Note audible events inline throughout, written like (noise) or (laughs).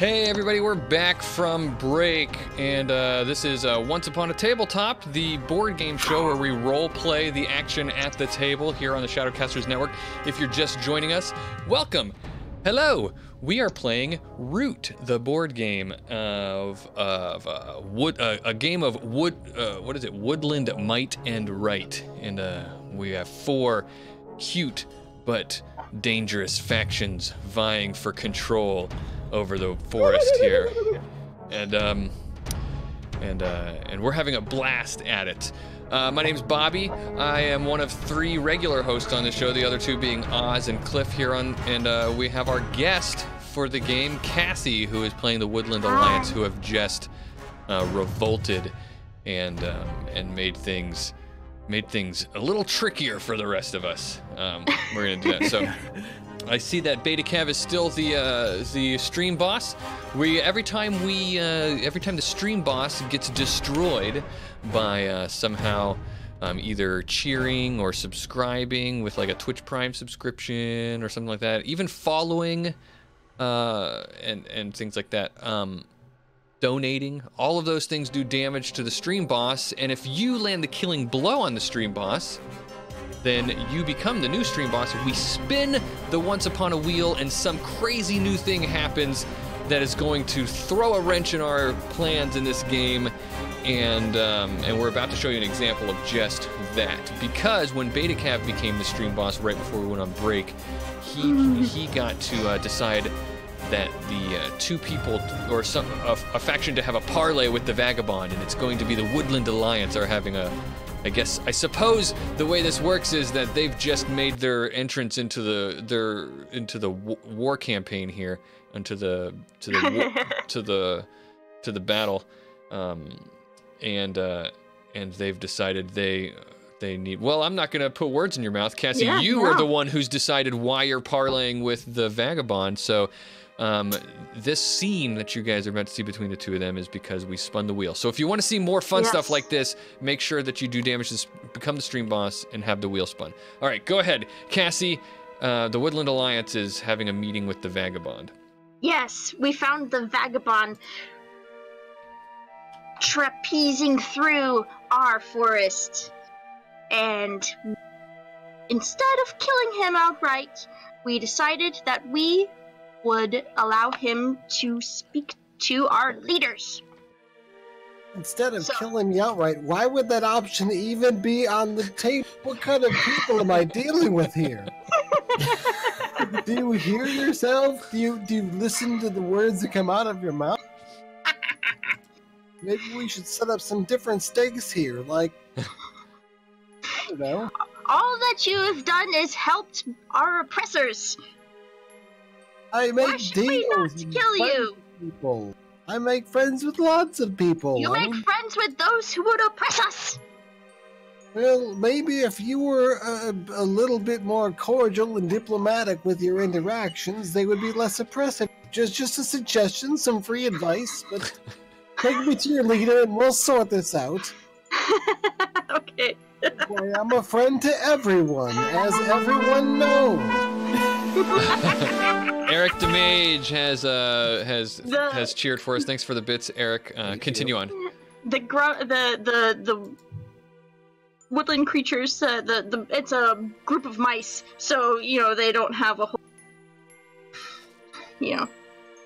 Hey everybody, we're back from break, and uh, this is uh, Once Upon a Tabletop, the board game show where we role play the action at the table here on the Shadowcasters Network. If you're just joining us, welcome. Hello. We are playing Root, the board game of of uh, wood, uh, a game of wood. Uh, what is it? Woodland Might and Right, and uh, we have four cute but dangerous factions vying for control over the forest here, and um, and uh, and we're having a blast at it. Uh, my name's Bobby. I am one of three regular hosts on the show. The other two being Ozz and Cliff here on, and uh, we have our guest for the game, Cassi, who is playing the Woodland Alliance, who have just uh, revolted and um, and made things made things a little trickier for the rest of us. Um, we're gonna do that. So. (laughs) I see that Beta Cav is still the uh, the stream boss. We every time we uh, every time the stream boss gets destroyed by uh, somehow um, either cheering or subscribing with like a Twitch Prime subscription or something like that, even following uh, and and things like that. Um, donating, all of those things do damage to the stream boss. And if you land the killing blow on the stream boss, then you become the new stream boss. We spin the once upon a wheel, and some crazy new thing happens that is going to throw a wrench in our plans in this game. And um, and we're about to show you an example of just that. Because when Beta Cav became the stream boss right before we went on break, he (laughs) he got to uh, decide that the uh, two people or some a, a faction to have a parlay with the vagabond, and it's going to be the Woodland Alliance are having a I guess I suppose the way this works is that they've just made their entrance into the their into the war campaign here, into the to the (laughs) to the to the battle, um, and uh, and they've decided they they need. Well, I'm not gonna put words in your mouth, Cassi. Yeah, you no. are the one who's decided why you're parlaying with the vagabond. So. Um, this scene that you guys are about to see between the two of them is because we spun the wheel. So if you want to see more fun stuff like this, make sure that you do damage to become the stream boss and have the wheel spun. All right, go ahead, Cassi. Uh, the Woodland Alliance is having a meeting with the Vagabond. Yes, we found the vagabond trapezing through our forest. And instead of killing him outright, we decided that we would allow him to speak to our leaders. Instead of So- killing me outright, why would that option even be on the table? What kind of people am I dealing with here? (laughs) do you hear yourself? Do you do you listen to the words that come out of your mouth? Maybe we should set up some different stakes here, like I don't know. All that you have done is helped our oppressors. I Why make should we not deals and kill you? people. I make friends with lots of people. You make friends with those who would oppress us. Well, maybe if you were a, a little bit more cordial and diplomatic with your interactions, they would be less oppressive. Just, just a suggestion, some free advice, but (laughs) take me to your leader and we'll sort this out. (laughs) okay. Boy, I'm a friend to everyone, as everyone knows. (laughs) (laughs) Eric DeMage has uh, has The- has cheered for us. Thanks for the bits, Eric. Uh, continue you. on. the gro- the the the woodland creatures uh, the the it's a group of mice so you know they don't have a whole you know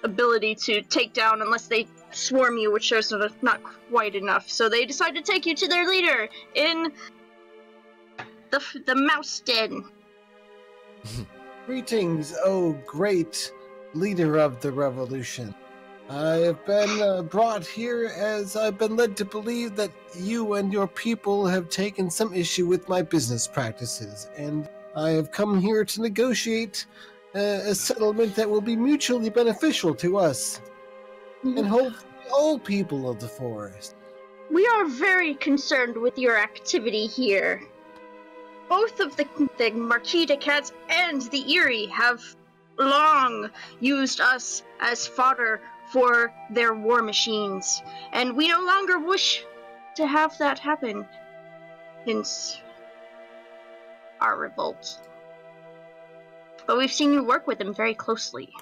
ability to take down unless they swarm you which is not not quite enough so they decide to take you to their leader in the the mouse den (laughs) Greetings, oh great leader of the revolution. I have been uh, brought here as I've been led to believe that you and your people have taken some issue with my business practices, and I have come here to negotiate uh, a settlement that will be mutually beneficial to us and hopefully all people of the forest. We are very concerned with your activity here. Both of the, the Marquise de Cats and the Eyrie have long used us as fodder for their war machines, and we no longer wish to have that happen. Hence, our revolt. But we've seen you work with them very closely.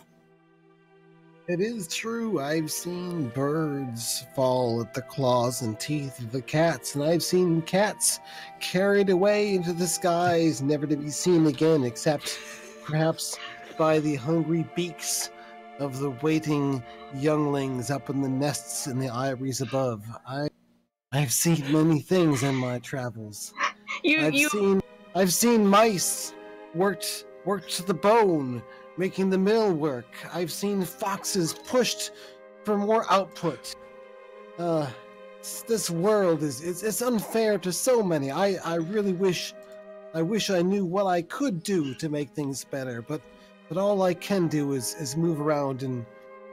It is true. I've seen birds fall at the claws and teeth of the cats, and I've seen cats carried away into the skies, never to be seen again, except perhaps by the hungry beaks of the waiting younglings up in the nests in the ivories above. I, I've seen many things in my travels. You I've you seen, I've seen mice worked worked to the bone, making the mill work. I've seen foxes pushed for more output. Uh, this world is it's, it's unfair to so many. I I really wish, I wish I knew what I could do to make things better. But but all I can do is is move around and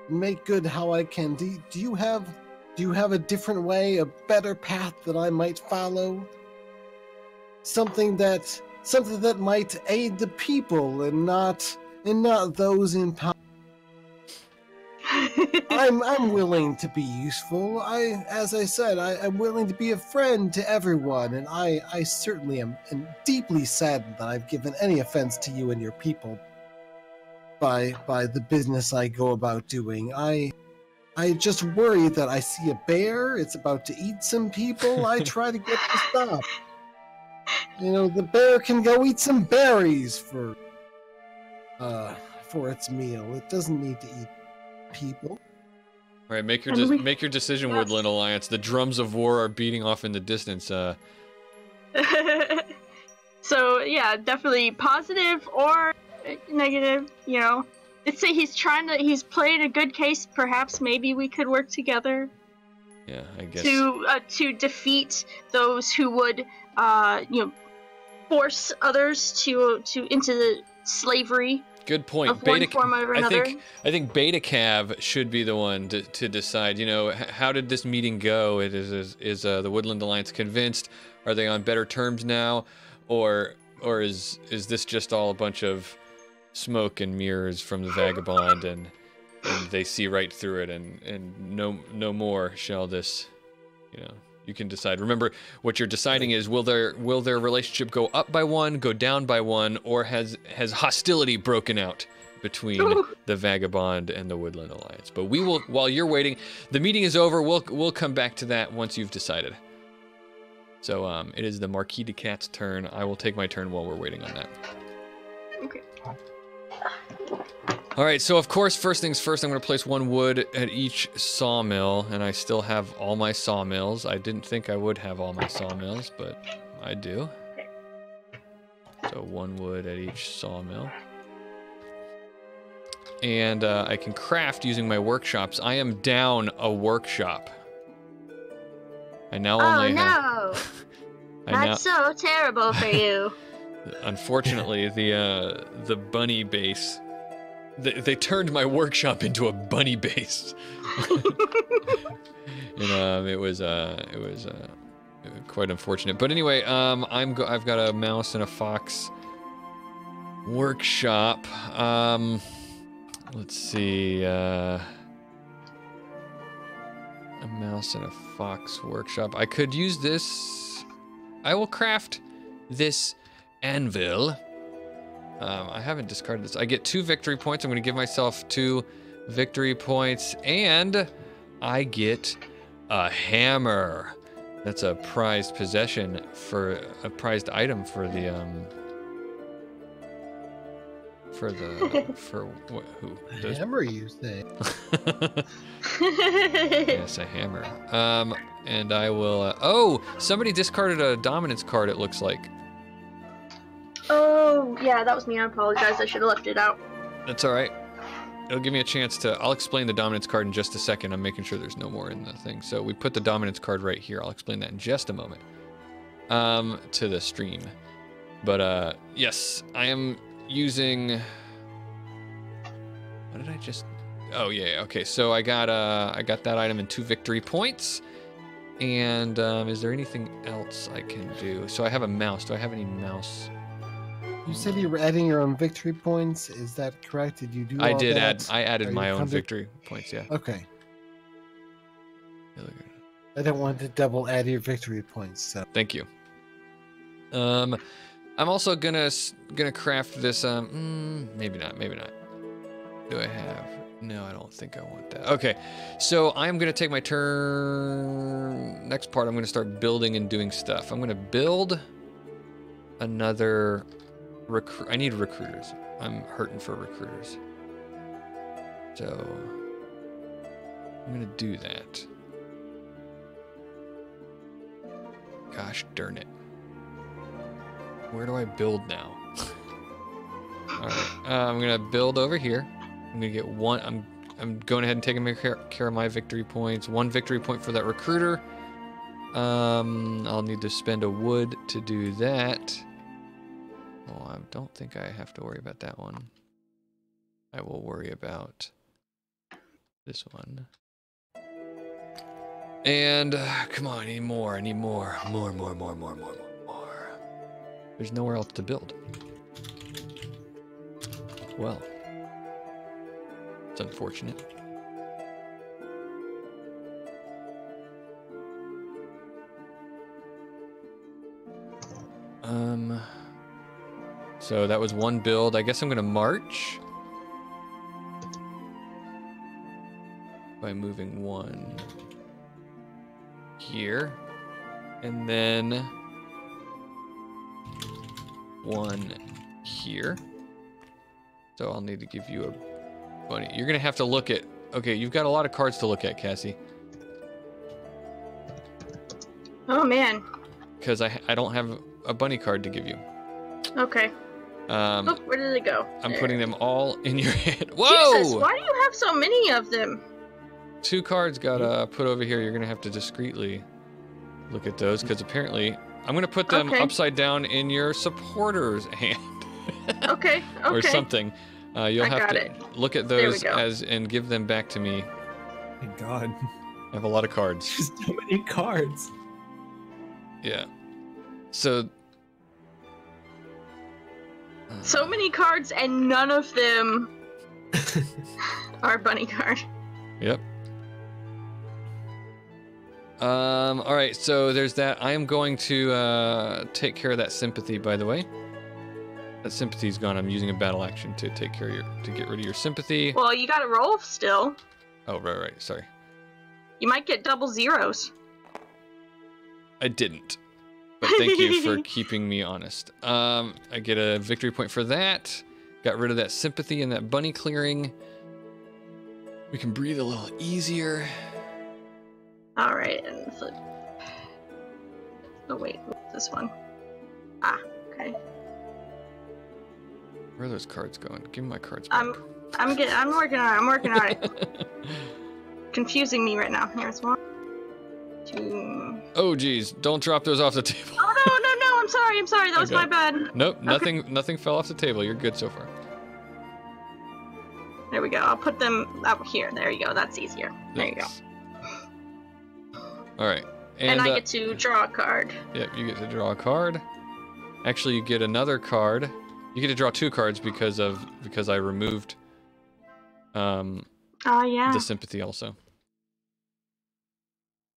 make good how I can. Do do you have do you have a different way, a better path that I might follow? Something that something that might aid the people and not and not those in power. I'm I'm willing to be useful. I, as I said, I, I'm willing to be a friend to everyone, and I, I certainly am, am deeply saddened that I've given any offense to you and your people by by the business I go about doing. I I just worry that I see a bear, it's about to eat some people. I (laughs) try to get to stop. You know, the bear can go eat some berries for uh for its meal. It doesn't need to eat people. All right, make your de- we- make your decision, Woodland Alliance. The drums of war are beating off in the distance. Uh, (laughs) so yeah, definitely positive or negative. You know, let's say he's trying to. He's played a good case. Perhaps maybe we could work together yeah, I guess. to uh, to defeat those who would, uh, you know, force others to to into the slavery Good point. of one Beta, form or I think I think Beta Cav should be the one to, to decide. You know, how did this meeting go? It is is, is uh, the Woodland Alliance convinced? Are they on better terms now, or or is is this just all a bunch of smoke and mirrors from the vagabond, and and they see right through it, and and no no more shall this, you know. You can decide. Remember, what you're deciding is will their will their relationship go up by one, go down by one, or has has hostility broken out between (laughs) the Vagabond and the Woodland Alliance. But we will, while you're waiting, the meeting is over. We'll we'll come back to that once you've decided. So um, it is the Marquise de Cat's turn. I will take my turn while we're waiting on that. Okay. All right. So of course, first things first, I'm going to place one wood at each sawmill, and I still have all my sawmills. I didn't think I would have all my sawmills, but I do. So one wood at each sawmill. And uh, I can craft using my workshops. I am down a workshop. I now Oh only have. no, (laughs) I now, that's so terrible for you. (laughs) unfortunately, the uh, the bunny base. They, they turned my workshop into a bunny base. (laughs) and um, it was uh, it was uh, quite unfortunate. But anyway, um, I'm go- I've got a mouse and a fox workshop. Um, let's see. Uh, a mouse and a fox workshop. I could use this. I will craft this anvil. Um, I haven't discarded this. I get two victory points. I'm going to give myself two victory points, and I get a hammer. That's a prized possession for a prized item for the um for the (laughs) for what who those Hammer, you say? (laughs) (laughs) yes a hammer um and I will uh, oh somebody discarded a dominance card it looks like oh yeah, that was me. I apologize. I should have left it out. That's all right. It'll give me a chance to. I'll explain the dominance card in just a second. I'm making sure there's no more in the thing. So we put the dominance card right here. I'll explain that in just a moment. Um, to the stream, but uh, yes, I am using. What did I just? Oh yeah, okay. So I got uh, I got that item and two victory points. And um, is there anything else I can do? So I have a mouse. Do I have any mouse? You said you were adding your own victory points. Is that correct? Did you do? I all did that? add. I added Are my own victory points. Yeah. Okay. Yeah, look at it. I don't want to double add your victory points. So Thank you. Um, I'm also gonna gonna craft this. Um, mm, maybe not. Maybe not. Do I have? No, I don't think I want that. Okay, so I'm gonna take my turn. Next part, I'm gonna start building and doing stuff. I'm gonna build another recruit. I need recruiters. I'm hurting for recruiters. So I'm gonna do that. Gosh darn it. Where do I build now? (laughs) All right, uh, I'm gonna build over here. I'm gonna get one. I'm I'm going ahead and taking care, care of my victory points. One victory point for that recruiter. Um, I'll need to spend a wood to do that. Oh, I don't think I have to worry about that one. I will worry about this one. And uh, come on, I need more. I need. More, more, more, more, more, more, more. There's nowhere else to build. Well, it's unfortunate. Um, so that was one build. I guess I'm gonna march by moving one here, and then one here. So I'll need to give you a bunny. You're gonna have to look at. Okay, you've got a lot of cards to look at, Cassi, Oh man. because I I don't have a bunny card to give you. Okay. Um, oh, where did it go? I'm There. putting them all in your (laughs) hand. Jesus, Whoa! why do you have so many of them? Two cards got uh, put over here. You're gonna have to discreetly look at those because apparently I'm gonna put them Okay. upside down in your supporter's (laughs) hand Okay. Okay. or something. Uh, you'll I have got to it. look at those as and give them back to me. Thank God. I have a lot of cards. (laughs) So many cards. Yeah. So. So many cards and none of them are bunny card. Yep. Um. All right. So there's that. I am going to uh, take care of that sympathy. By the way, that sympathy's gone. I'm using a battle action to take care of your to get rid of your sympathy. Well, you gotta roll still. Oh, right, right. Sorry, You might get double zeros. I didn't. But thank you for (laughs) keeping me honest. Um, I get a victory point for that. Got rid of that sympathy and that bunny clearing. We can breathe a little easier. All right, and flip. Oh wait, this one? Ah, okay. Where are those cards going? Give me my cards back. I'm, I'm get, I'm working on it. I'm working on it. (laughs) Confusing me right now. Here's one, two. oh geez, don't drop those off the (laughs) table. Oh no, no, no! I'm sorry. I'm sorry. That was my bad. Nope, nothing nothing fell off the table. You're good so far. There we go. I'll put them up here. There you go. That's easier. There you go. All right. And, And, I uh, get to draw a card. Yep, you get to draw a card. Actually, you get another card. You get to draw two cards because of because I removed um Oh yeah. the sympathy also.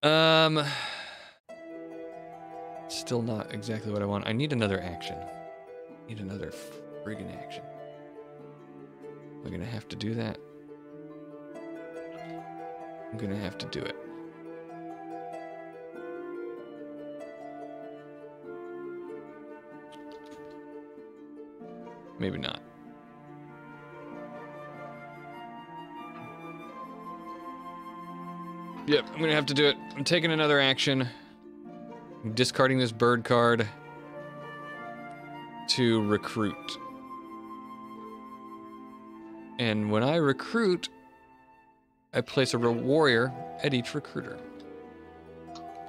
Um still not exactly what I want. I need another action. need another friggin' action. We're gonna have to do that? I'm gonna have to do it. Maybe not. Yep, I'm gonna have to do it. I'm taking another action. I'm discarding this bird card to recruit. And when I recruit, I place a warrior at each recruiter.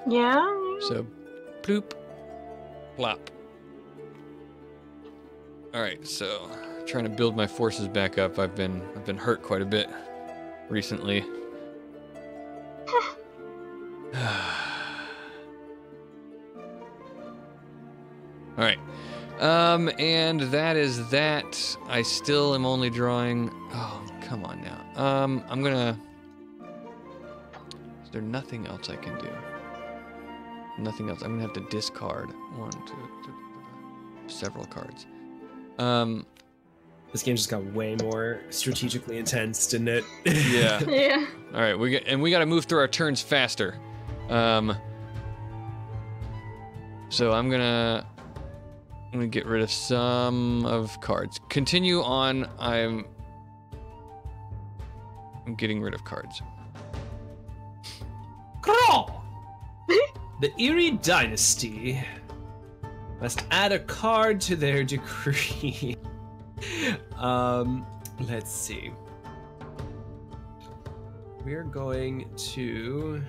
yeah. So, bloop, plop. All right, so trying to build my forces back up. I've been I've been hurt quite a bit recently. (sighs) All right. Um, and that is that. I still am only drawing. Oh, come on now. Um, I'm gonna. Is there nothing else I can do? Nothing else. I'm gonna have to discard one, two, three, four, several cards. Um, This game just got way more strategically intense, didn't it? Yeah. (laughs) Yeah. All right, we get, and we got to move through our turns faster. Um, so I'm gonna I'm gonna get rid of some of cards. Continue on. I'm I'm getting rid of cards. The Eyrie Dynasty must add a card to their decree. (laughs) um, let's see. We're going to.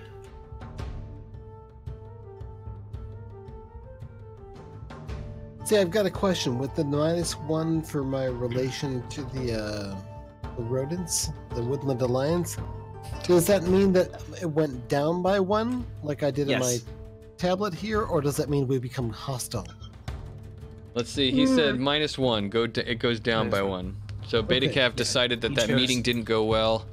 See, I've got a question. With the minus one for my relation to the uh, the rodents, the Woodland Alliance, does that mean that it went down by one, like I did in my tablet here, or does that mean we become hostile? Let's see. He said minus one. Go. D- it goes down Minus by one. one. So Beta Okay. Cav decided that He that chose- meeting didn't go well.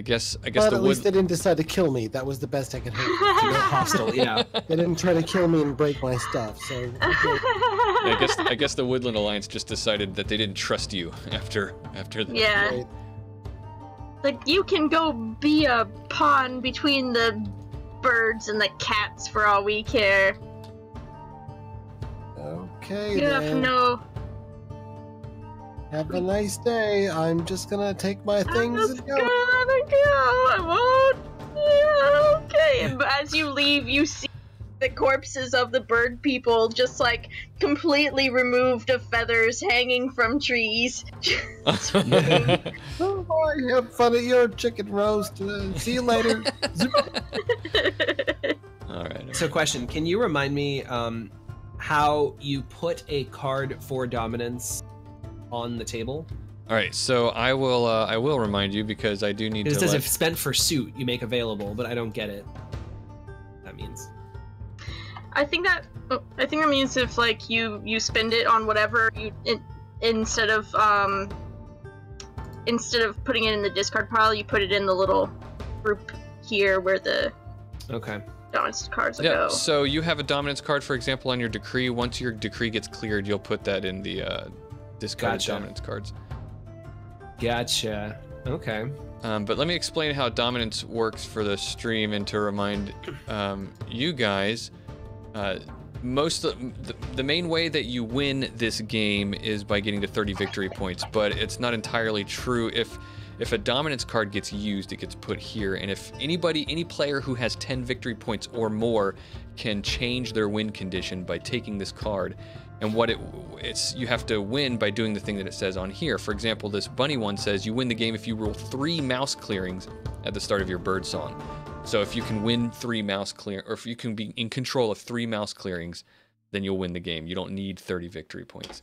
I guess. I guess But the at wood. least they didn't decide to kill me. That was the best I could hope. (laughs) You're hostile, yeah. they didn't try to kill me and break my stuff. So okay. I guess. I guess the Woodland Alliance just decided that they didn't trust you (laughs) after after that. yeah. Right. Like you can go be a pawn between the birds and the cats for all we care. Okay. You have no. Have a nice day. I'm just gonna take my things I'm things just and go. gonna go. I won't. Yeah, okay. And as you leave, you see the corpses of the bird people just like completely removed of feathers hanging from trees. (laughs) (laughs) Oh boy, have fun at your chicken roast. Uh, see you later. (laughs) Zoop. All right. So, question: Can you remind me um, how you put a card for dominance on the table? All right. So I will. Uh, I will remind you because I do need It to. says let- if spent for suit, you make available, but I don't get it. That means I think that I think that means if like you you spend it on whatever you in, instead of um instead of putting it in the discard pile, you put it in the little group here where the okay. dominance cards will Yeah. go. So you have a dominance card, for example, on your decree. Once your decree gets cleared, you'll put that in the uh, discarded Gotcha. dominance cards. Gotcha. Okay. Um, but let me explain how dominance works for the stream and to remind um, you guys. Uh, most of the, the main way that you win this game is by getting to 30 victory points, but it's not entirely true. If if a dominance card gets used, it gets put here, and if anybody, any player who has 10 victory points or more, can change their win condition by taking this card. And what it it's you have to win by doing the thing that it says on here. For example, this bunny one says you win the game if you rule three mouse clearings at the start of your bird song. So if you can win three mouse clear, or if you can be in control of three mouse clearings, then you'll win the game. You don't need 30 victory points.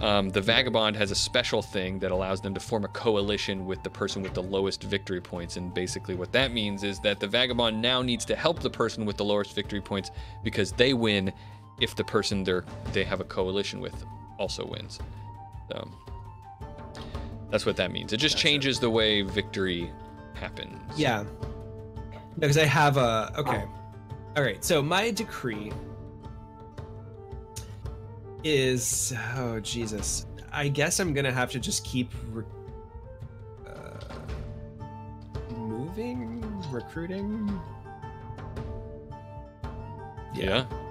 Um, the vagabond has a special thing that allows them to form a coalition with the person with the lowest victory points, and basically what that means is that the vagabond now needs to help the person with the lowest victory points because they win if the person they're they have a coalition with also wins. So that's what that means. It just changes the way victory happens. Yeah. Because I have a okay. All right. So my decree is oh Jesus. I guess I'm gonna have to just keep re- uh, moving, recruiting. Yeah. Yeah.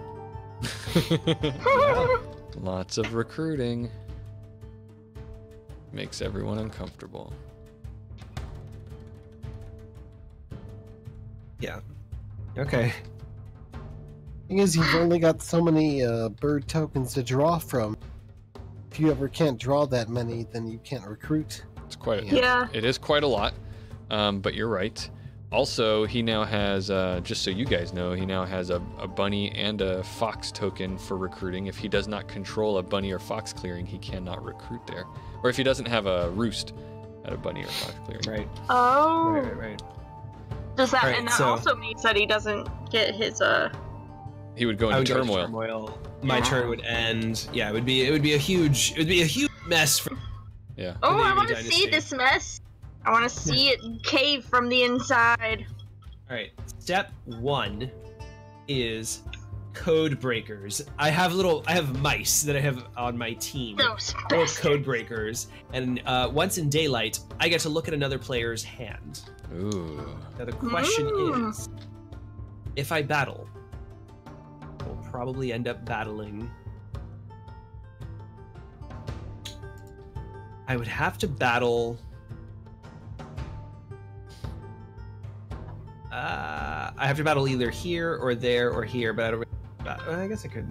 (laughs) Lots of recruiting. Makes everyone uncomfortable. Yeah. Okay. Thing is, you've only got so many uh, bird tokens to draw from. If you ever can't draw that many, then you can't recruit. It's quite. Yeah. It is quite a lot. Um, but you're right. Also, he now has, uh, just so you guys know, he now has a, a bunny and a fox token for recruiting. If he does not control a bunny or fox clearing, he cannot recruit there. Or if he doesn't have a roost at a bunny or fox clearing. Right. Oh, Right. Right. Right. does that Alright, and that so- also means that he doesn't get his uh He would go into would go to turmoil. turmoil. My turn would end. Yeah. It would be. It would be a huge. It would be a huge mess for Yeah. Oh, the I want to see this mess. I want to see it cave from the inside. All right. Step one is code breakers. I have little. I have mice that I have on my team. Those Or code breakers, and uh, once in daylight, I get to look at another player's hand. Ooh. Now the question Mm. is, if I battle, we'll probably end up battling. I would have to battle. Uh, I have to battle either here or there or here, but I don't. Uh, I guess I could.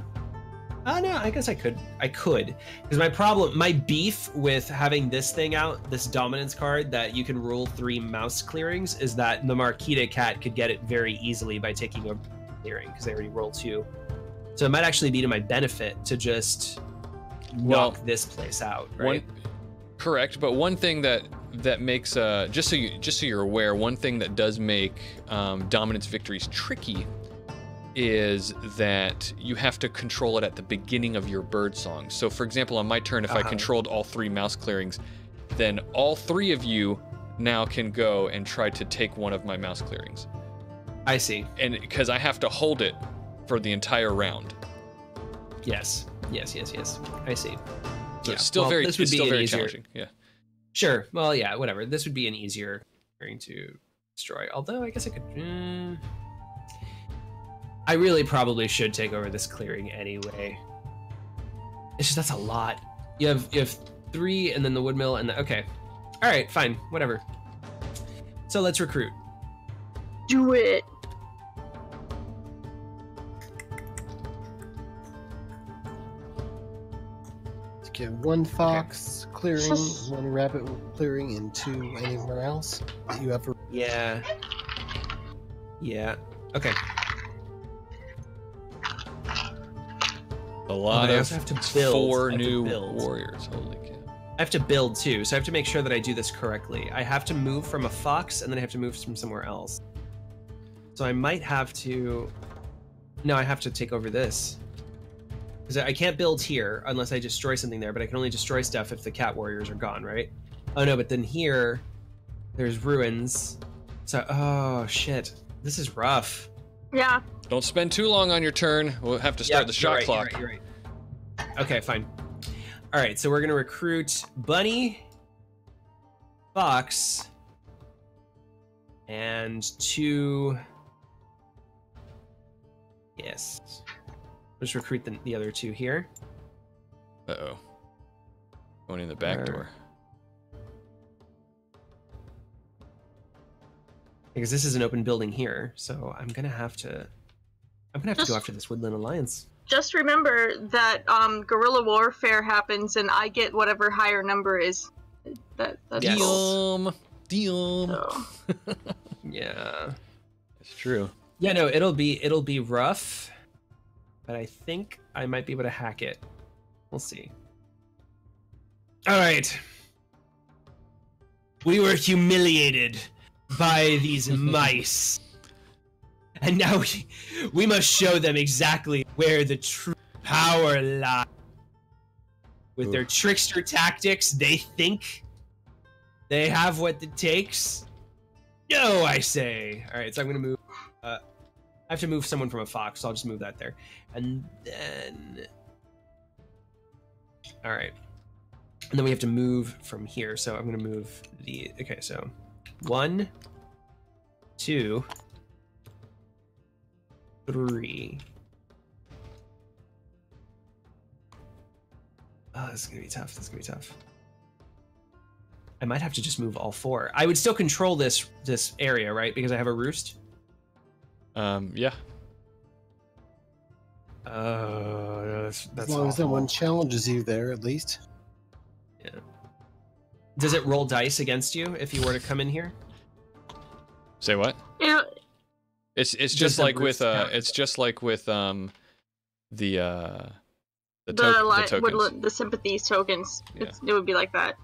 Oh no, I guess I could. I could because my problem, my beef with having this thing out, this dominance card that you can rule three mouse clearings, is that the Marquise de Cat could get it very easily by taking a clearing because they already roll two. So it might actually be to my benefit to just Well, knock this place out, One, right? correct, but one thing that that makes uh, just so you just so you're aware, one thing that does make um, dominance victories tricky is that you have to control it at the beginning of your bird song. So, for example, on my turn, if I Uh-huh. controlled all three mouse clearings, then all three of you now can go and try to take one of my mouse clearings, I see. and because I have to hold it for the entire round, Yes, yes, yes, yes. I see. so Yeah, it's still well, very this would it's be still very easier- challenging. Yeah. Sure. Well, yeah, whatever. This would be an easier clearing to destroy. Although I guess I could. mm, I really probably should take over this clearing anyway. It's just that's a lot. You have you have three, and then the woodmill, and the okay. All right, fine, whatever. So let's recruit. Do it. Get one fox clearing, (laughs) one rabbit clearing, and two anywhere else that you ever. Yeah. Yeah. Okay. A lot I of have to build. four I have to new build. warriors. Holy cow. I have to build too, so I have to make sure that I do this correctly. I have to move from a fox, and then I have to move from somewhere else. So I might have to. No, I have to take over this. Because I can't build here unless I destroy something there, but I can only destroy stuff if the cat warriors are gone, right? Oh no, but then here, there's ruins. So, oh shit. This is rough. Yeah. Don't spend too long on your turn. We'll have to start Yeah, the you're shot right, you're clock. right, you're right. Okay, fine. All right, so we're gonna recruit Bunny, Fox, and two. Yes. Let's recruit the, the other two here. Uh oh. Going in the back Where- door. Because this is an open building here, so I'm gonna have to. I'm gonna have to go after this Woodland Alliance. Just remember that um, guerrilla warfare happens, and I get whatever higher number is. That that's Yes. cool. Dium. Dium. So, (laughs) Yeah. It's true. Yeah, no, it'll be it'll be rough, but I think I might be able to hack it. We'll see. All right. We were humiliated by these (laughs) mice. And now we, we must show them exactly where the true power lies. With their trickster tactics, they think they have what it takes. No, I say. All right, so I'm gonna move. Uh, I have to move someone from a fox, so I'll just move that there, and then. All right, and then we have to move from here. So I'm gonna move the. Okay, so one, two, three. Oh, this is gonna be tough. This is gonna be tough. I might have to just move all four. I would still control this this area, right? Because I have a roost. Um, yeah. Oh, that's, As long as no one challenges you there, at least. Yeah. Does it roll dice against you if you were to come in here? Say what? you It's it's Just just like with uh count. it's just like with um the uh the, the, to- li- the tokens. woodland, the sympathy tokens. Yeah. It would be like that.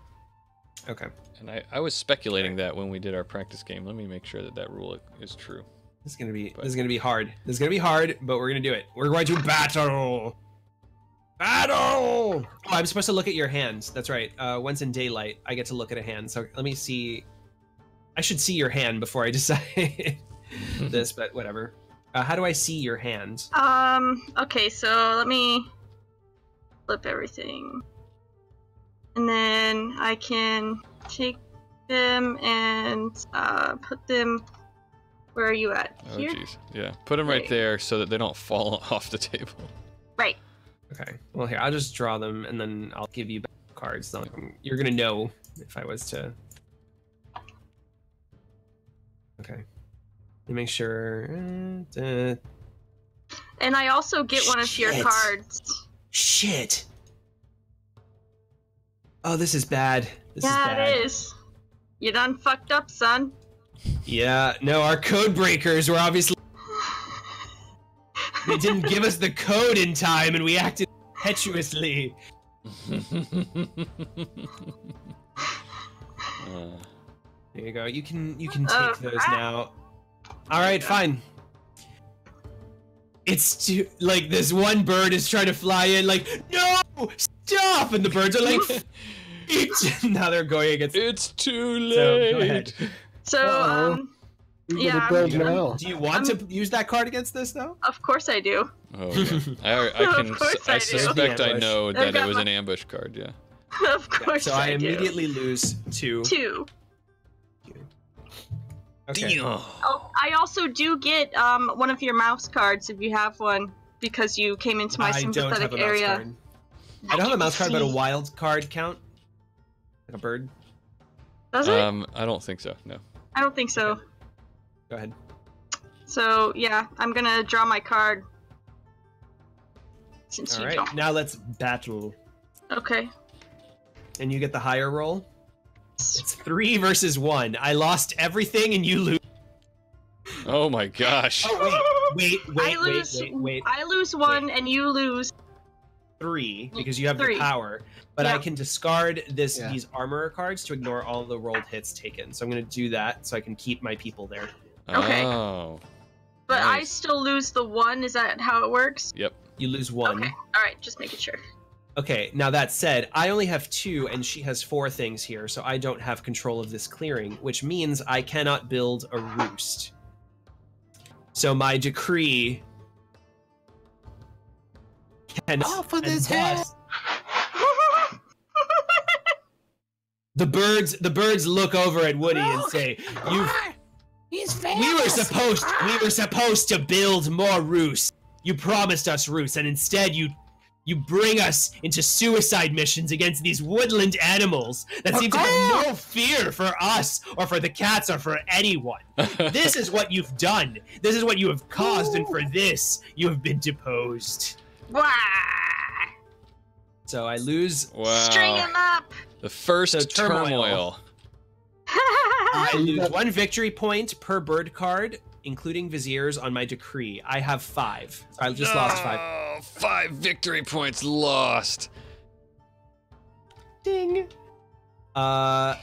Okay. And I, I was speculating that when we did our practice game. Let me make sure that that rule is true. This is gonna be But- this is gonna be hard. This is gonna be hard, but we're gonna do it. We're going to battle. Battle. Oh, I'm supposed to look at your hands. That's right. Uh, once in daylight, I get to look at a hand. So let me see. I should see your hand before I (laughs) decide this, but whatever. Uh, how do I see your hand? Um, okay, so let me flip everything. And then I can take them and uh, put them. Where are you at? Oh, Here? jeez. Yeah. Put them right Right. there so that they don't fall (laughs) off the table. Right. Okay. Well, here I'll just draw them, and then I'll give you back cards. Not You're gonna know if I was to. Okay. Let me make sure. And I also get one of your cards. Shit. Oh, this is bad. This yeah, is bad. it is. You done fucked up, son. Yeah. No, our code breakers were obviously they didn't give us the code in time, and we acted impetuously. Uh, (laughs) There you go. You can you can take Uh, those ah. now. All right, fine. It's too like this one bird is trying to fly in, like no, stop, and the birds are like, "Eat." (laughs) (laughs) now they're going against. it's too So, late. go ahead. So, Uh-oh. um, Yeah, gonna I'm build gonna- Do you want to use that card against this though? of course I do. Oh, (laughs) yeah. I, I (laughs) Of can. course I I do. suspect I know I've that it was my- an ambush card. Yeah. (laughs) of course so I, I, do. immediately lose two. Two. Okay. Oh, I also do get um one of your mouse cards if you have one because you came into my I don't have sympathetic a mouse area. card. I don't have a mouse card, but a wild card count. Like a bird. Does it? Um, I don't think so. No. I don't think so. Go ahead. So yeah, I'm gonna draw my card. Since All you right. don't. Now let's battle. Okay. And you get the higher roll. It's three versus one. I lost everything, and you lose. Oh my gosh. Oh wait, wait, wait, I lose. wait, wait, wait. I lose one and you lose. Three because you have Three. the power, but I can discard this Yeah. these armor cards to ignore all the rolled hits taken. So I'm gonna do that so I can keep my people there. Okay. Oh. But I still lose the one. Is that how it works? Yep. You lose one. Okay. All right. Just making sure. Okay, now that said, I only have two and she has four things here, so I don't have control of this clearing, which means I cannot build a roost. So my decree can Off with and his head! (laughs) The birds the birds look over at Woody and say, You ah, He's fast. we were supposed we ah! were supposed to build more roosts. You promised us roosts, and instead you you bring us into suicide missions against these woodland animals that seem to have no fear for us or for the cats or for anyone. This is what you've done. This is what you have caused, and for (laughs) this you have been deposed. Wah! So I lose. wow. String him up. The first So turmoil. turmoil. (laughs) I lose one victory point per bird card, including viziers on my decree. I have five. I just lost five. Five victory points lost. Ding. Uh,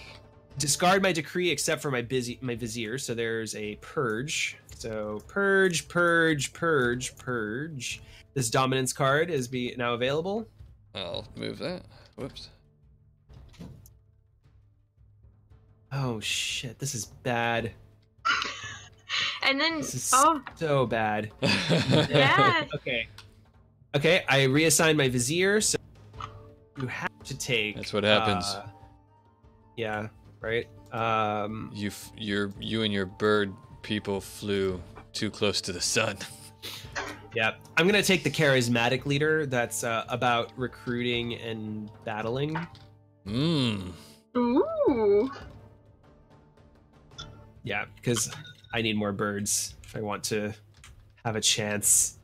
discard my decree except for my busy my vizier. So there's a purge. So purge, purge, purge, purge. This dominance card is be now available. I'll move that. Whoops. Oh shit, this is bad. (laughs) and then This is oh so bad. (laughs) yeah. (laughs) Okay. Okay, I reassign my vizier, so you have to take. That's what happens. uh, yeah, right. Um, You, f- your, you and your bird people flew too close to the sun. Yeah. I'm gonna take the charismatic leader. That's uh, about recruiting and battling. Mmm. Ooh. Yeah, because I need more birds if I want to have a chance.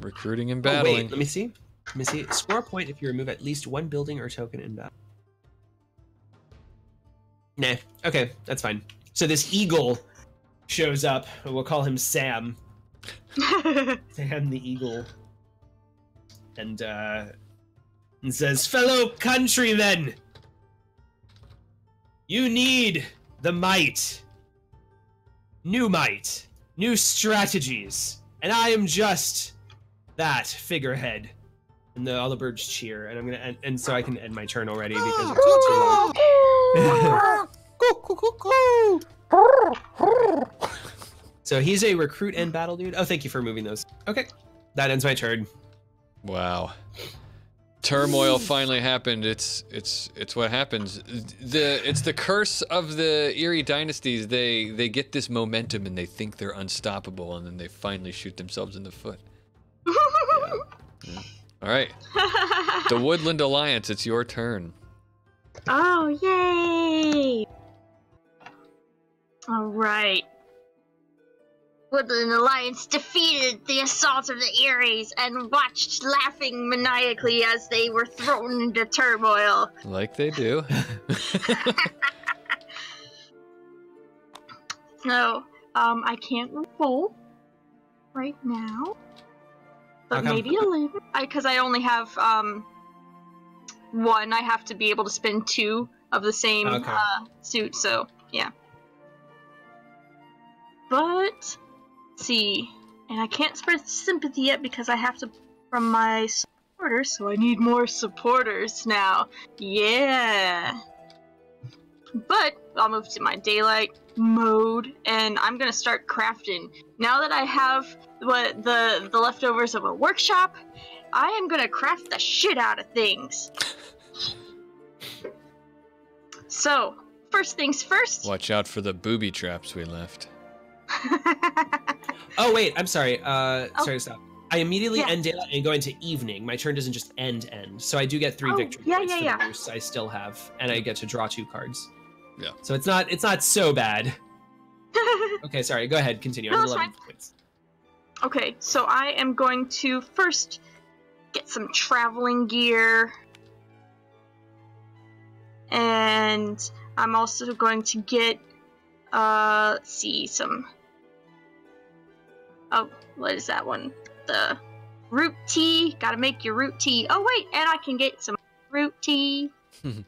Recruiting and Oh, battling. wait, let me see. Let me see. Score a point if you remove at least one building or token in battle. Nah. Okay, that's fine. So this eagle shows up. We'll call him Sam. (laughs) Sam the eagle. And uh and says, Fellow countrymen, you need the might. New might. New strategies. And I am just that figurehead. And the, all the birds cheer, and I'm gonna end, and so I can end my turn already because it's too long. (laughs) (laughs) So he's a recruit and battle dude. Oh, thank you for moving those. Okay, that ends my turn. Wow. Turmoil finally happened. It's it's it's what happens. The it's the curse of the Eyrie dynasties. They they get this momentum and they think they're unstoppable, and then they finally shoot themselves in the foot. (laughs) All right, the Woodland Alliance. It's your turn. oh, yay! All right. Woodland Alliance defeated the assault of the Eyries and watched laughing maniacally as they were thrown into turmoil. Like they do. (laughs) So, um, I can't roll right now, but come? maybe a later. Because I, only have um one. I have to be able to spin two of the same Okay. uh, suit. So yeah. But see, and I can't spread sympathy yet because I have to from my supporters. So I need more supporters now. Yeah. But I'll move to my daylight mode and I'm gonna start crafting. Now that I have what the the leftovers of a workshop, I am gonna craft the shit out of things. So, first things first. Watch out for the booby traps we left. (laughs) Oh wait, I'm sorry. Uh, Oh. sorry to stop. I immediately Yeah. end daylight and go into evening. My turn doesn't just end end, so I do get three Oh, victory yeah, points yeah, for yeah. the I still have, and I get to draw two cards. Yeah. So it's not it's not so bad. (laughs) Okay, sorry. Go ahead. Continue. No, I'm 11 points. Okay, so I am going to first get some traveling gear. And I'm also going to get, uh, let's see, some. Oh, what is that one? The root tea. Gotta make your root tea. Oh, wait, and I can get some root tea. (laughs)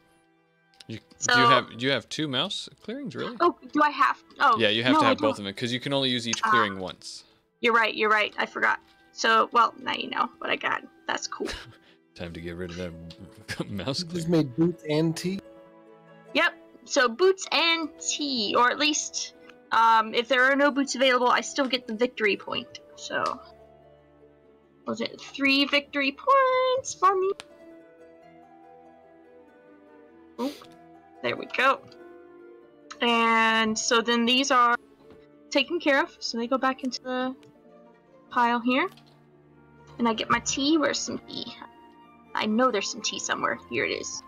You, do you have do you have two mouse clearings really? Oh, do I have? Oh, yeah, you have no, to have both of them because you can only use each Ah. clearing once. You're right, you're right. I forgot. So, well, now you know what I got. That's cool. (laughs) Time to get rid of that (laughs) mouse You clearing. just made boots and tea. Yep. So boots and tea, or at least, um, if there are no boots available, I still get the victory point. So, was it three victory points for me? Oop. There we go. And so then these are taken care of, so they go back into the pile here. And I get my tea. Where's some tea? I know there's some tea somewhere. Here it is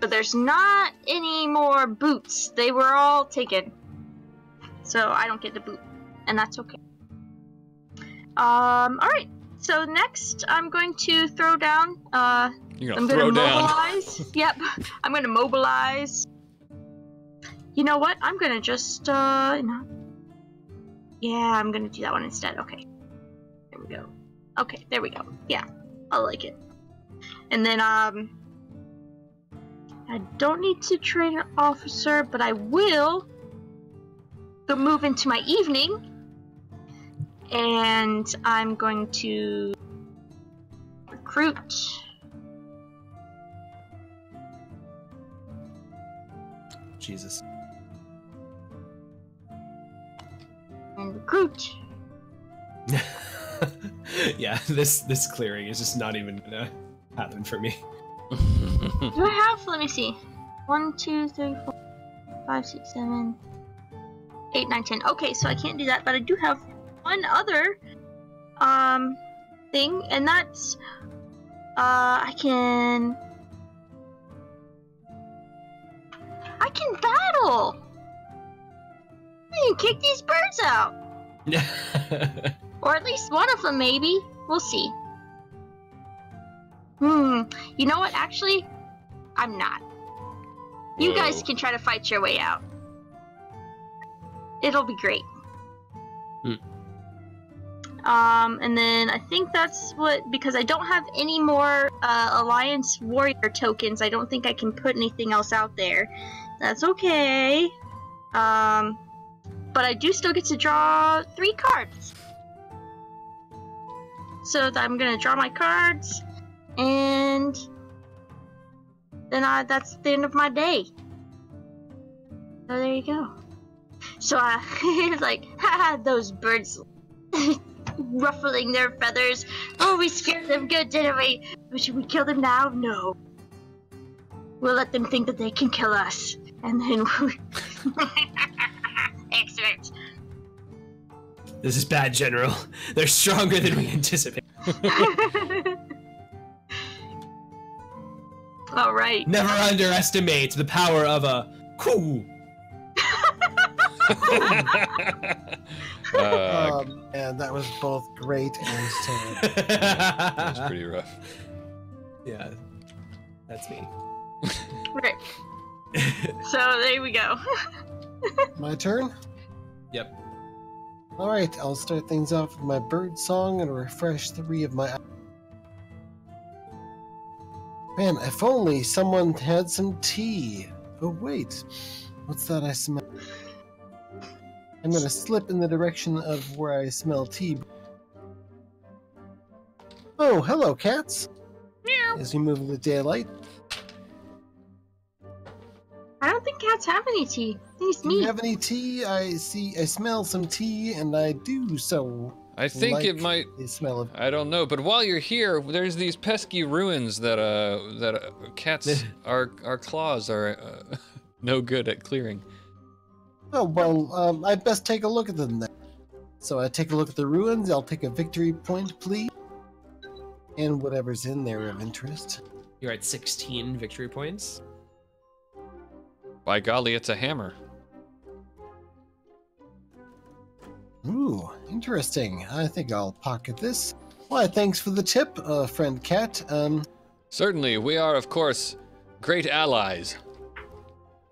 but there's not any more boots. They were all taken. So I don't get the boot, and that's okay. Um, alright. So next, I'm going to throw down. Uh, You're I'm gonna gonna throw down. mobilize. (laughs) yep, I'm gonna mobilize. You know what? I'm gonna just, uh, know. Yeah, I'm gonna do that one instead. Okay. There we go. Okay, there we go. Yeah, I like it. And then, um, I don't need to train an officer, but I will go move into my evening. And I'm going to recruit. Jesus. And recruit. (laughs) yeah, this this clearing is just not even gonna happen for me. Do I (laughs) have? Let me see. One, two, three, four, five, six, seven, eight, nine, ten. Okay, so I can't do that, but I do have one other um thing, and that's uh I can I can battle. I can kick these birds out, (laughs) or at least one of them, maybe. We'll see. Hmm. You know what? Actually, I'm not. You guys can try to fight your way out. It'll be great. Hmm. Um, and then I think that's what because I don't have any more uh, Alliance Warrior tokens. I don't think I can put anything else out there. That's okay. Um, but I do still get to draw three cards. So I'm gonna draw my cards, and then I, that's the end of my day. So there you go. So uh, (laughs) he's like, ha those birds (laughs) ruffling their feathers. Oh, we scared them good, didn't we? Should we kill them now? No. We'll let them think that they can kill us. And then (laughs) we... Excellent. This is bad, General. They're stronger than we anticipated. All right. Never underestimate the power of a coup. Uh, Um, and that was both great and terrible. that's pretty rough. Yeah, that's me. Right. So there we go. (laughs) My turn? Yep. Alright, I'll start things off with my bird song and refresh three of my. Man, if only someone had some tea. Oh, wait. What's that I smell? I'm gonna slip in the direction of where I smell tea. Oh, hello, cats. Meow. As we move in the daylight, I don't think cats have any tea. It's do you have any tea? I see, I smell some tea, and I do so. I think it might. The smell of I don't know, but while you're here, there's these pesky ruins that uh that uh, cats our our claws are uh, (laughs) no good at clearing. Oh, well, um, I'd best take a look at them then. So I take a look at the ruins, I'll take a victory point, please. And whatever's in there of interest. You're at 16 victory points. By golly, it's a hammer. Ooh, interesting. I think I'll pocket this. Why, thanks for the tip, uh, friend cat. Um, Certainly, we are of course great allies.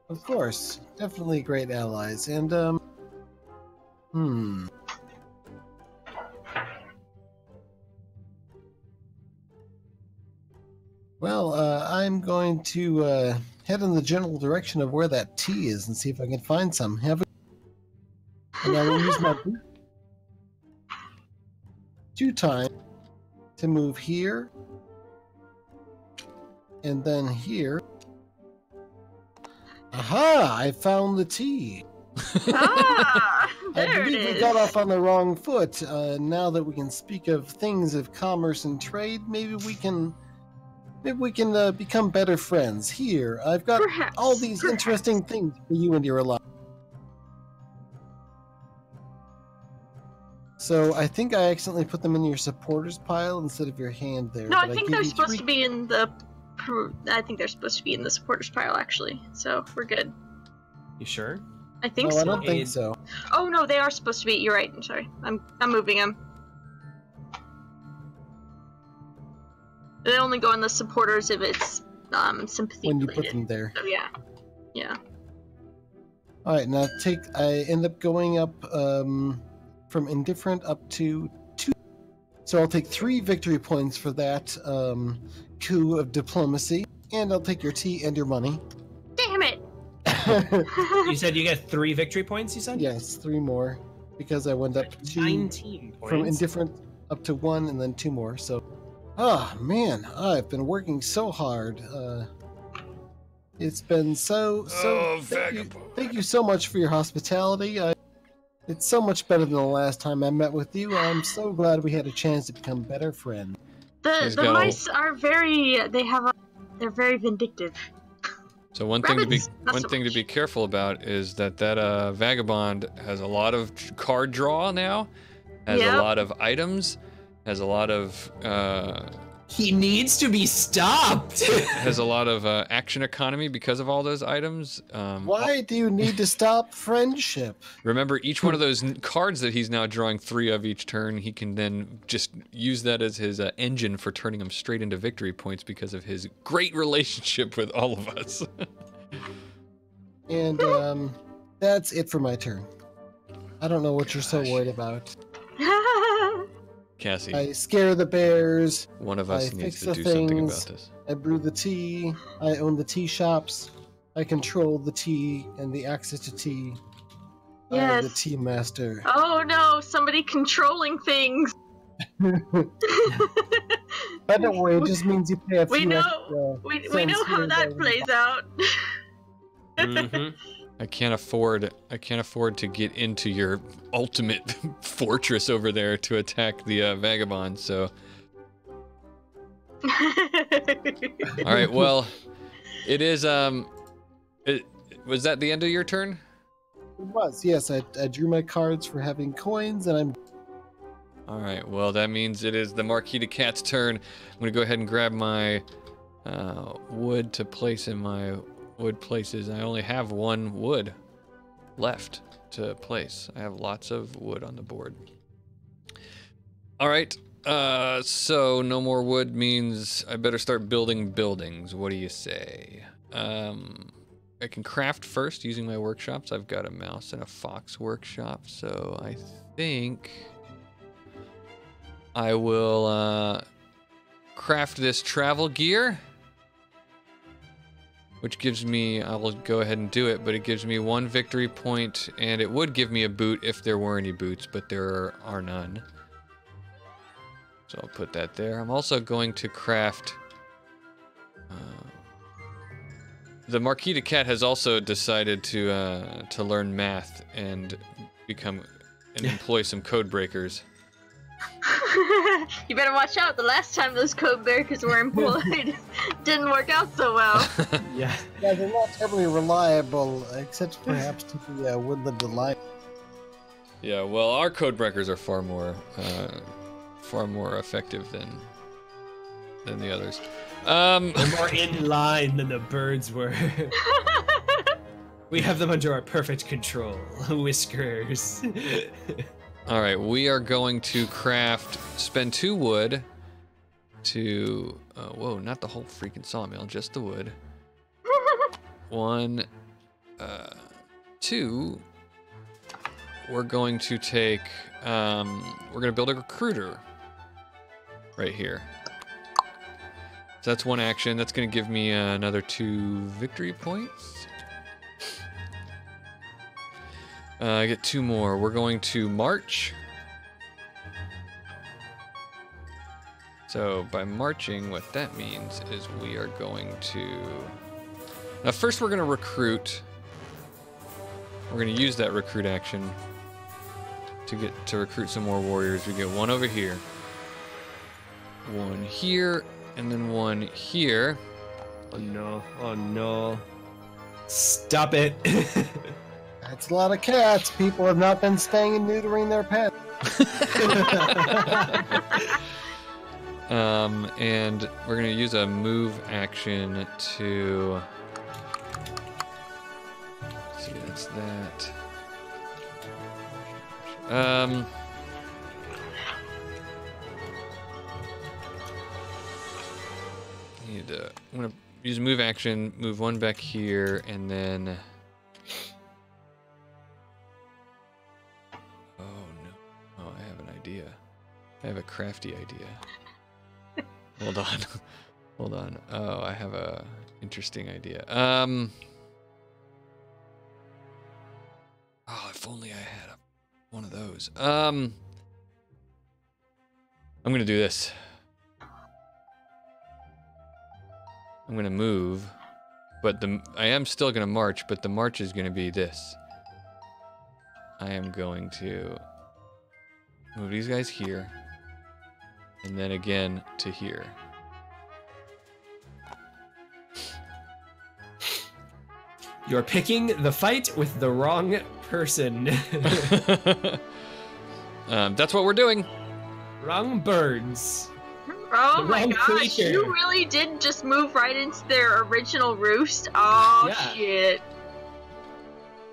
of course, definitely great allies. And, um, hmm. Well, uh, I'm going to uh, head in the general direction of where that tea is and see if I can find some. Have a and I will use my boot (laughs) two times to move here and then here. Aha! I found the tea. ah, (laughs) I believe we got off on the wrong foot. Uh, now that we can speak of things of commerce and trade, maybe we can, maybe we can uh, become better friends. Here, I've got Perhaps. all these perhaps. interesting things for you and your alliance. So I think I accidentally put them in your supporters pile instead of your hand there. No, I think give they're supposed three- to be in the. Pr- I think they're supposed to be in the supporters pile actually. So we're good. You sure? I think No, I so. don't think so. Oh no, they are supposed to be. You're right. I'm sorry. I'm I'm moving them. They only go in the supporters if it's um sympathy When you put them there. So yeah, yeah. All right, now take. I end up going up um, from indifferent up to two. So I'll take three victory points for that um, coup of diplomacy, and I'll take your tea and your money. Damn it! (laughs) You said you get three victory points. You said yes, three more because I went up two 19 points. from indifferent up to one, and then two more. So, ah man, I've been working so hard. Uh, it's been so so. Oh, thank, you, thank you so much for your hospitality. I, it's so much better than the last time I met with you. I'm so glad we had a chance to become better friends. The the mice are very. They have. A, they're very vindictive. So one thing to be one so thing to be careful about is that that uh, vagabond has a lot of card draw now, has Yep. a lot of items, has a lot of uh, He needs to be stopped. has a lot of uh, action economy because of all those items. Um, Why do you need to stop friendship? Remember, each one of those cards that he's now drawing three of each turn, he can then just use that as his uh, engine for turning them straight into victory points because of his great relationship with all of us. (laughs) And um, that's it for my turn. I don't know what you're so worried about. (laughs) Cassi, I scare the bears. one of I us needs to the do something about this. I brew the tea. I own the tea shops. I control the tea and the access to tea. I am the tea master. oh no! Somebody controlling things. But don't worry, it just means you pay a few We know- extra We, we know how that plays out. (laughs) Mhm. I can't afford I can't afford to get into your ultimate (laughs) fortress over there to attack the uh, vagabond. So, (laughs) all right. Well, it is. Um, it was that the end of your turn. It was, yes. I, I drew my cards for having coins, and I'm All right. Well, that means it is the Marquise de Cat's turn. I'm gonna go ahead and grab my uh, wood to place in my wood places. I only have one wood left to place. I have lots of wood on the board. All right. Uh, so no more wood means I better start building buildings. What do you say? Um, I can craft first using my workshops. I've got a mouse and a fox workshop, so I think I will uh, craft this travel gear, which gives me. I will go ahead and do it, but it gives me one victory point, and it would give me a boot if there were any boots, but there are, none. So I'll put that there. I'm also going to craft. Uh, the Marquise de Cat has also decided to uh, to learn math and become and employ some code breakers. (laughs) you better watch out. The last time those code breakers were employed (laughs) didn't work out so well. (laughs) Yeah. yeah, they're not terribly reliable, except perhaps to the uh, Woodland Alliance. Yeah, well, our code breakers are far more, uh, far more effective than than the others. Um, They're more in line than the birds were. we have them under our perfect control. Whiskers. All right, we are going to craft, spend two wood to, uh, whoa, not the whole freaking sawmill, just the wood. (laughs) One, uh, two. We're going to take, um, we're going to build a recruiter right here. So that's one action. That's going to give me uh, another two victory points. Uh, I get two more. We're going to march. So by marching, what that means is we are going to. Now, first, we're going to recruit. We're going to use that recruit action to get to recruit some more warriors. We get one over here, one here, and then one here. oh no. Oh no. Stop it. (laughs) That's a lot of cats. People have not been staying and neutering their pets. (laughs) Um, and we're gonna use a move action to. let's see, that's that. Um. Need to. I'm gonna use a move action, move one back here, and then. Idea. I have a crafty idea. (laughs) Hold on. (laughs) Hold on. Oh, I have a interesting idea. Um Oh, if only I had a, one of those. Um I'm going to do this. I'm going to move, but the I am still going to march, but the march is going to be this. I am going to move these guys here and then again to here. You're picking the fight with the wrong person. (laughs) um, that's what we're doing. wrong birds. Oh The my gosh, creature. you really did just move right into their original roost? Oh Yeah. shit.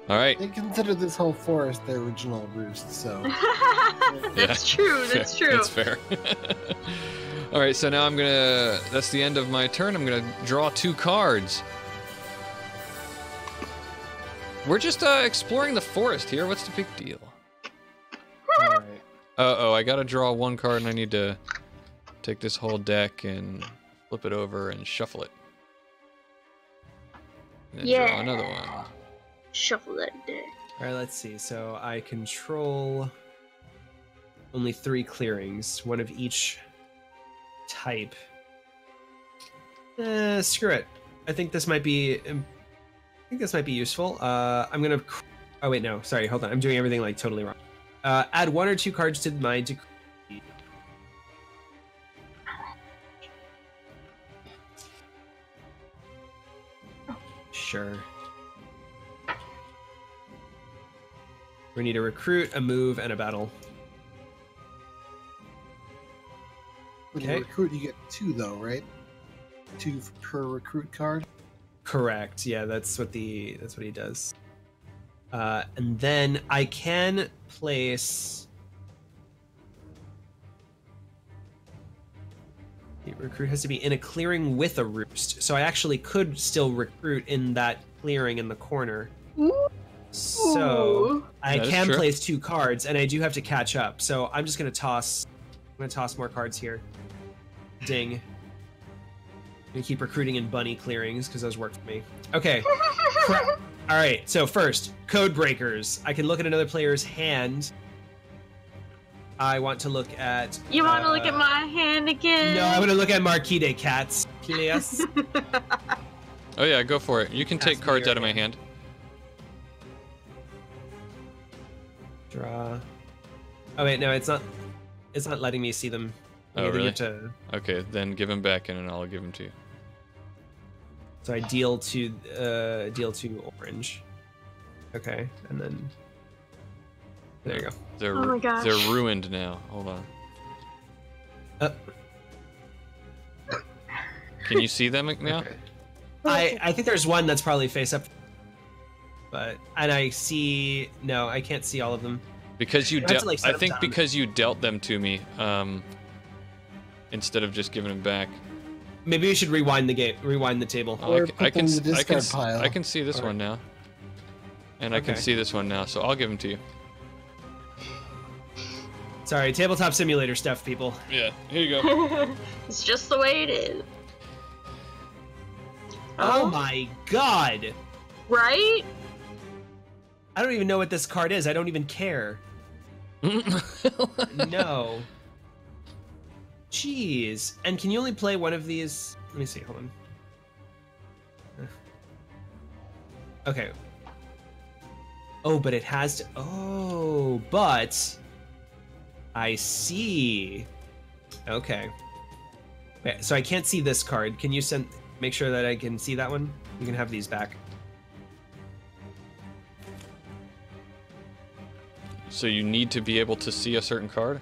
All right. They consider this whole forest their original roost, so (laughs) that's true, that's true. That's fair. (laughs) All right, so now I'm gonna. That's the end of my turn. I'm gonna draw two cards. We're just uh, exploring the forest here. What's the big deal? (laughs) alright. Uh oh, I gotta draw one card, and I need to take this whole deck and flip it over and shuffle it. And then draw Yeah. another one. Shuffle that deck. All right, let's see. So I control only three clearings, one of each type. Uh, screw it. I think this might be. I think this might be useful. Uh, I'm gonna. Oh wait, no. Sorry, hold on. I'm doing everything like totally wrong. Uh, add one or two cards to my decree. Sure. We need a recruit, a move, and a battle. When Okay. you recruit, you get two though, right? Two per recruit card. Correct. Yeah, that's what the that's what he does. Uh, and then I can place. The recruit has to be in a clearing with a roost, so I actually could still recruit in that clearing in the corner. Ooh. So I That is can true. place two cards, and I do have to catch up. So I'm just gonna toss. I'm gonna toss more cards here. Ding. I'm gonna keep recruiting in bunny clearings because those work for me. Okay. (laughs) All right. So first, code breakers. I can look at another player's hand. I want to look at. You want to look uh, at my hand again? No, I'm gonna look at Marquise de Cats, (laughs) please. (laughs) Oh yeah, go for it. You can Pass take cards out of my hand. hand. Draw. Oh wait, no, it's not. It's not letting me see them. Oh, really? to- Okay, then give them back in, and I'll give them to you. So I deal to uh, deal to orange. Okay, and then there you go. They're Oh my gosh. they're ruined now. Hold on. Uh, Can you see them now? okay. I I think there's one that's probably face up, but and I see no, I can't see all of them. Because you You dealt. like, I think down. because you dealt them to me, um, instead of just giving them back. Maybe we should rewind the game, rewind the table. Oh, I, Or c- put I can them in s- the I can pile. I can see this Alright. one now, and I can see this one now. So I'll give them to you. Sorry, tabletop simulator stuff, people. Yeah. Here you go. (laughs) it's just the way it is. Oh my god! Right? I don't even know what this card is. I don't even care. (laughs) No. Jeez. And can you only play one of these? Let me see. Hold on. Okay. Oh, but it has to. Oh, but. I see. Okay. Okay, so I can't see this card. Can you send? Make sure that I can see that one. You can have these back. So you need to be able to see a certain card.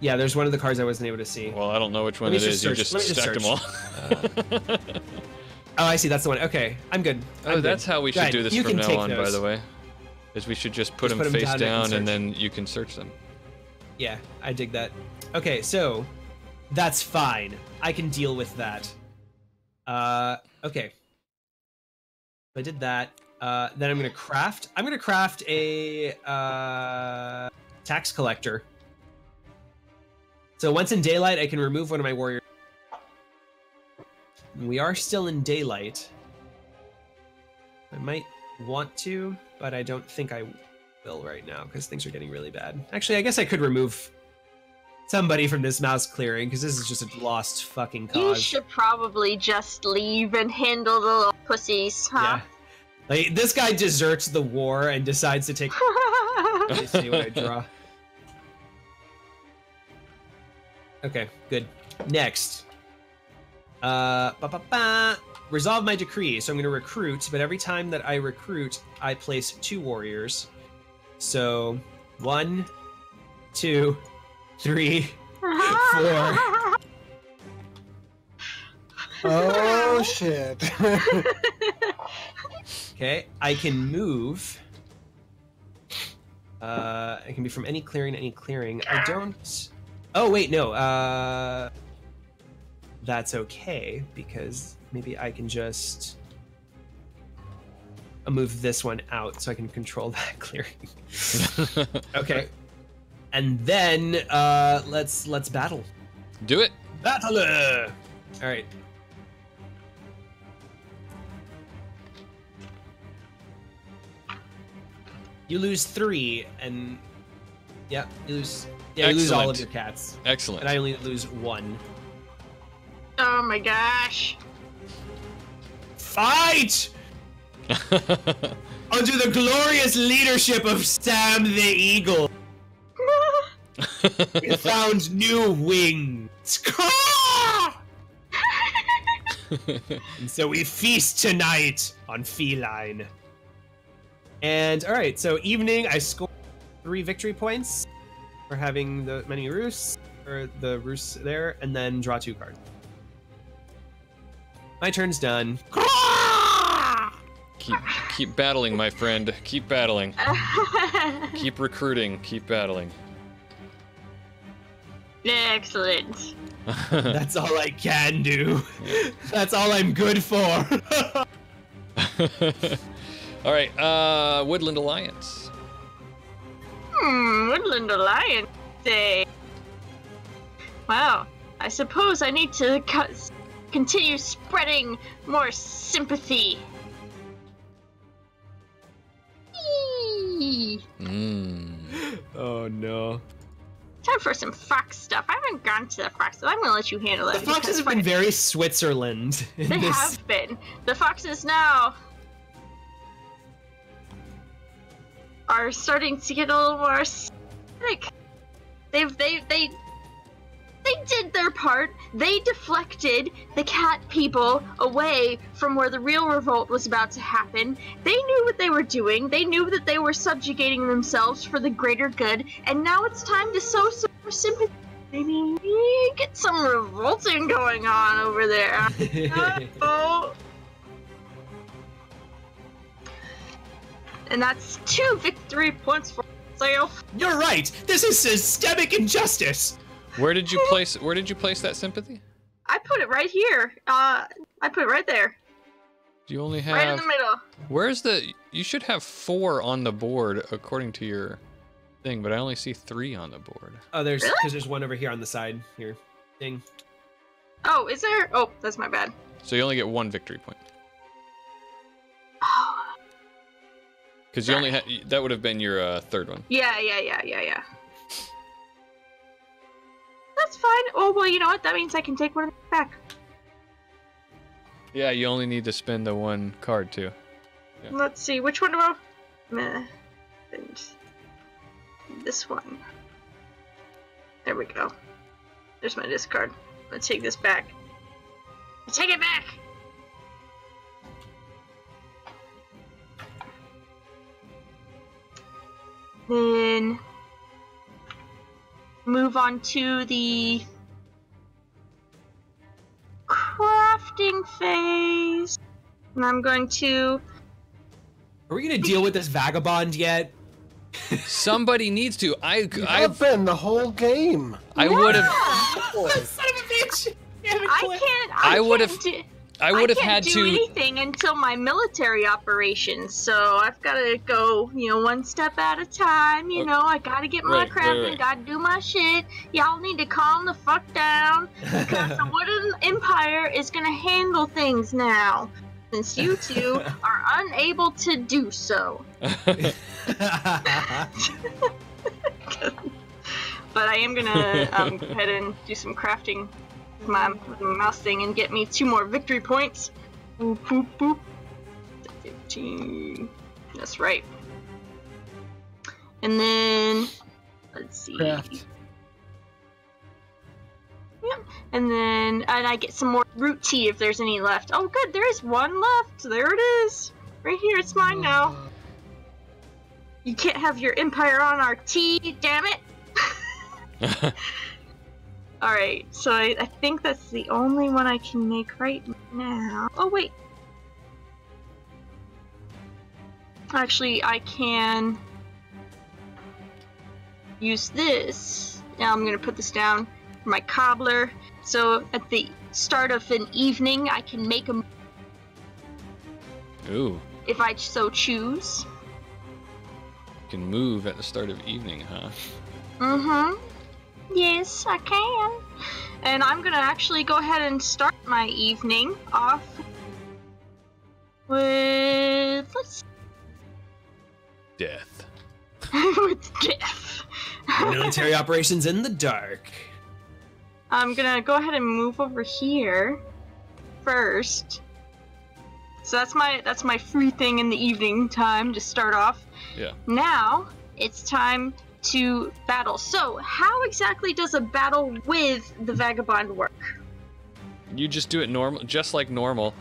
Yeah, there's one of the cards I wasn't able to see. Well, I don't know which one it is. is. You just stacked them all. (laughs) Oh, I see. That's the one. Okay, I'm good. oh, I'm that's good. how we should ahead, do this you from now on. By the way, is we should just put Just them put 'em face down down, and and then you can search them. Yeah, I dig that. Okay, so that's fine. I can deal with that. Uh, okay. I did that. Uh, then I'm gonna craft. I'm gonna craft a uh, tax collector. So once in daylight, I can remove one of my warriors. We are still in daylight. I might want to, but I don't think I will right now because things are getting really bad. Actually, I guess I could remove somebody from this mouse clearing because this is just a lost fucking cause. You should probably just leave and handle the little pussies, huh? Yeah. Like this guy deserts the war and decides to take. (laughs) Let me see what I draw. Okay, good. Next. Uh, ba ba ba. Resolve my decree. So I'm going to recruit, but every time that I recruit, I place two warriors. So one, two, three. Four. (laughs) Oh shit! (laughs) Okay, I can move. Uh, it can be from any clearing any clearing. I don't. Oh wait, no. Uh, that's okay because maybe I can just I'll move this one out so I can control (laughs) that clearing. (laughs) okay, and then uh, let's let's battle. Do it. Battle! All right. You lose three, and yeah, you lose. Yeah, you lose all of your cats, Excellent. and I only lose one. oh my gosh. Fight! (laughs) Under the glorious leadership of Sam the Eagle, (laughs) we found new wings. (laughs) And so we feast tonight on feline. And all right, so evening, I score three victory points for having the many roosts or the roosts there, and then draw two cards. My turn's done. keep keep battling, my friend. Keep battling. (laughs) Keep recruiting. Keep battling. Excellent. (laughs) That's all I can do. (laughs) That's all I'm good for. All right, uh, Woodland Alliance. Hmm, Woodland Alliance Day. Wow, I suppose I need to co- continue spreading more sympathy. Eee. Mm. (laughs) oh no. Time for some fox stuff. I haven't gone to the fox, so I'm gonna let you handle it. The foxes because have been very Switzerland in They this. have been. The foxes now are starting to get a little more like they've they they they did their part. They deflected the cat people away from where the real revolt was about to happen. They knew what they were doing. They knew that they were subjugating themselves for the greater good. And now it's time to sow some sympathy. Maybe get some revolting going on over there. (laughs) Oh. And that's two victory points for myself. You're right. This is systemic injustice. Where did you (laughs) place? Where did you place that sympathy? I put it right here. Uh, I put it right there, Do you only have? right in the middle. Where's the? You should have four on the board according to your thing, but I only see three on the board. Oh, there's Really? because there's one over here on the side here. thing. Oh, is there? Oh, that's my bad. So you only get one victory point Oh, because you only had that would have been your uh, third one. yeah, yeah, yeah, yeah, yeah. That's fine. Oh well, you know what? That means I can take one back. Yeah, you only need to spend the one card too. Yeah. Let's see, which one do I? Meh. And this one. There we go. There's my discard. Let's take this back. Take it back. Then move on to the crafting phase. And I'm going to Are we gonna deal with this vagabond yet? Somebody needs to. I I I've been the whole game. I would have (laughs) Son of a bitch! I can't. I I, would've- can't do- I would have can't do anything until my military operations. So I've got to go, you know, one step at a time. You Oh. know, I got to get my Right, right, crafting, right. got to do my shit. Y'all need to calm the fuck down (laughs) because the Wooden Empire is gonna handle things now, since you two (laughs) are unable to do so. (laughs) But I am gonna um, go ahead and do some crafting my, mouse thing and get me two more victory points. Boop, boop, boop. 15. That's right. And then, let's see. Craft. Yep. And then, and I get some more root tea if there's any left. Oh, good, there is one left. There it is. Right here, it's mine now. You can't have your empire on our tea, damn it. (laughs) (laughs) Alright, so I, I think that's the only one I can make right now. Oh, wait. Actually, I can use this. Now I'm going to put this down for my cobbler. So at the start of an evening, I can make them Ooh, if I so choose. you can move at the start of evening, huh? Mm-hmm. Yes, I can. And I'm gonna actually go ahead and start my evening off with let's Death. (laughs) with death. Military (laughs) operations in the dark. I'm gonna go ahead and move over here first. So that's my that's my free thing in the evening time to start off. Yeah. Now it's time to battle. So how exactly does a battle with the vagabond work? You just do it normal, just like normal.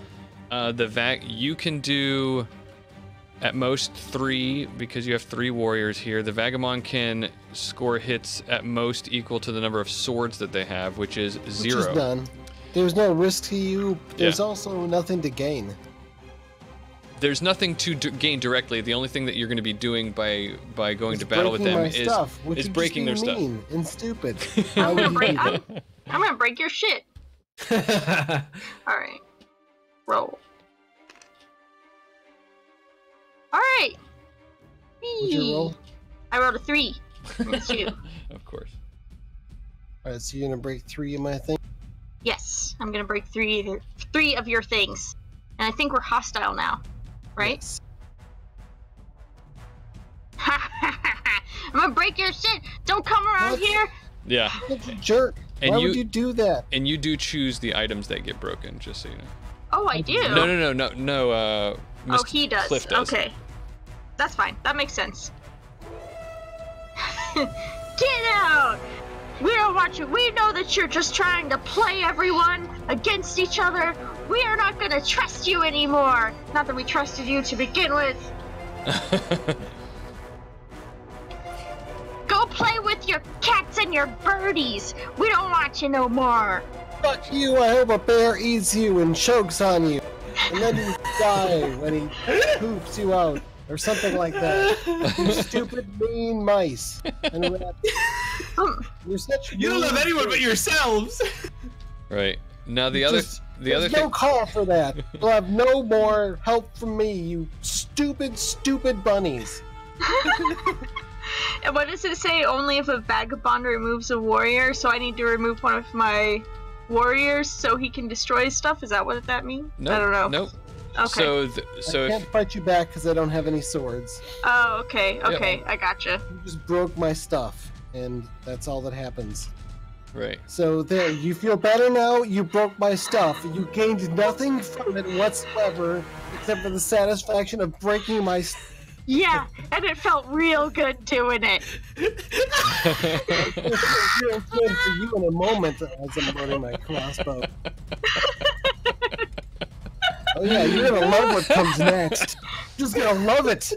Uh, the vac you can do at most three because you have three warriors here. The vagabond can score hits at most equal to the number of swords that they have, which is Which zero. is none. There's no risk to you. There's Yeah. also nothing to gain. There's nothing to d- gain directly. The only thing that you're going to be doing by by going It's to battle with them is stuff, which is would just breaking be their stuff. mean and stupid. (laughs) I'm gonna you break. do I'm. (laughs) I'm gonna break your shit. (laughs) All right, roll. All right. What'd you roll? I rolled a three. and a two. of course. All right, so you're gonna break three of my things. yes, I'm gonna break three three of your things, and I think we're hostile now, right? Yes. (laughs) I'm gonna break your shit. Don't come around What? here. Yeah, jerk! And Why you- would you do that? and you do choose the items that get broken, just so you know. Oh, I do. No, no, no, no, no. Uh, Oh, he does. Cliff does. Okay. That's fine. That makes sense. (laughs) Get out! We don't want you. We know that you're just trying to play everyone against each other. We are not going to trust you anymore. Not that we trusted you to begin with. (laughs) Go play with your cats and your birdies. We don't want you no more. Fuck you! I hope a bear eats you and chokes on you, and then you (laughs) die when he poops you out, or something like that. You (laughs) stupid mean mice and rats. You're such. you don't mean love anyone but yourselves. right. Now the other Just- the other no thing. call for that. (laughs) You'll have no more help from me, you stupid, stupid bunnies. (laughs) And what does it say? Only if a vagabond removes a warrior, so I need to remove one of my warriors so he can destroy stuff? Is that what that means? Nope, I don't know. Nope. Okay. So th- so I can't fight you back because I don't have any swords. oh, okay, okay, I gotcha. You just broke my stuff, and that's all that happens. Right. So there, you feel better now. You broke my stuff. You gained nothing from it whatsoever, except for the satisfaction of breaking my. St- Yeah, and it felt real good doing it. It'll real good for you in a moment as I'm loading my crossbow. Oh yeah, you're gonna love what comes next. You're just gonna love it.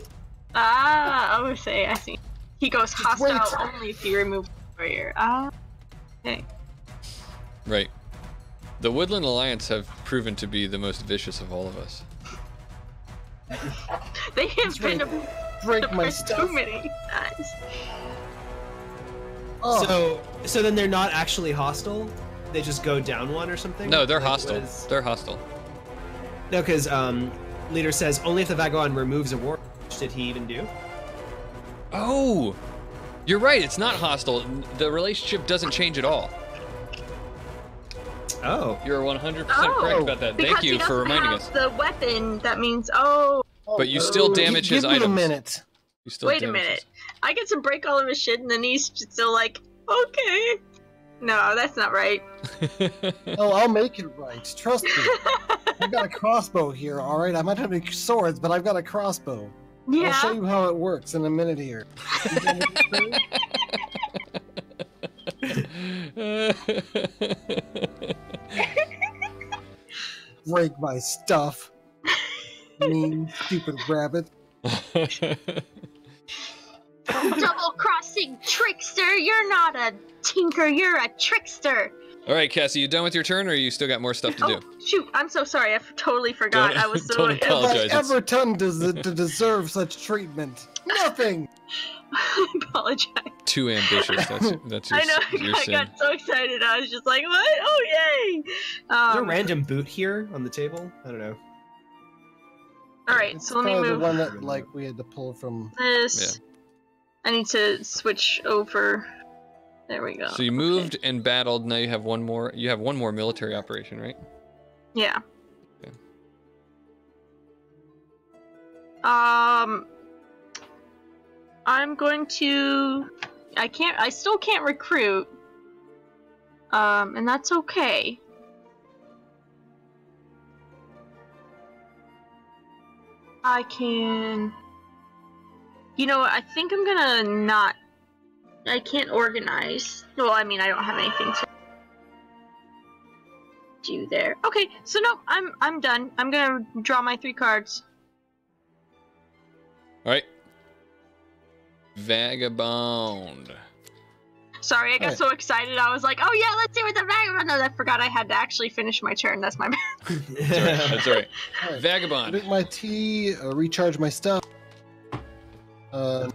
Ah, I would say, I see. He goes hostile wait. only if you remove the warrior. Ah, okay. Right. The Woodland Alliance have proven to be the most vicious of all of us. They have That's been right. Break my too many times. Oh, So, so then they're not actually hostile. They just go down one or something. No, they're Like, hostile. was- They're hostile. No, because um, leader says only if the vagabond removes a war. Which did he even do? Oh, you're right. It's not hostile. The relationship doesn't change at all. Oh, You're 100% Oh, correct about that. Thank you for doesn't reminding have us. The weapon that means oh But you still damage give his me a minute. You still Wait a minute. his- I get to break all of his shit, and then he's still like, okay. No, that's not right. (laughs) Oh, I'll make it right. Trust me. (laughs) I've got a crossbow here. All right, I might have any swords, but I've got a crossbow. I'll show you how it works in a minute here. You done with this (laughs) thing? Break my stuff. Mean, stupid rabbit. (laughs) Double crossing trickster. You're not a tinker. You're a trickster. All right, Cassi, you done with your turn, or you still got more stuff to do? Oh shoot! I'm so sorry. I totally forgot. (laughs) Don't- I was so. don't Have I apologize. it's- ever done does it to deserve such treatment? Nothing. (laughs) I apologize. Too ambitious. That's that's your, I know. your I sin. got so excited. I was just like, what? Oh yay! is there a Um, random boot here on the table? I don't know. all right. It's So let me probably move the one that like we had to pull from. this. I need to switch over. There we go. So you Okay. moved and battled. Now you have one more. You have one more military operation, right? Yeah. Okay. Um, I'm going to. I can't. I still can't recruit. Um, and that's okay. I can. You know, what, I think I'm gonna not. I can't organize. Well, I mean, I don't have anything to do there. Okay, so no, I'm I'm done. I'm gonna draw my three cards. All right. Vagabond. Sorry, I got Alright. so excited. I was like, "Oh yeah, let's see what the vagabond." does." I forgot I had to actually finish my turn. That's my bad. (laughs) That's all right. That's all right. All right. Vagabond. Drink my tea, uh, recharge my stuff. Um,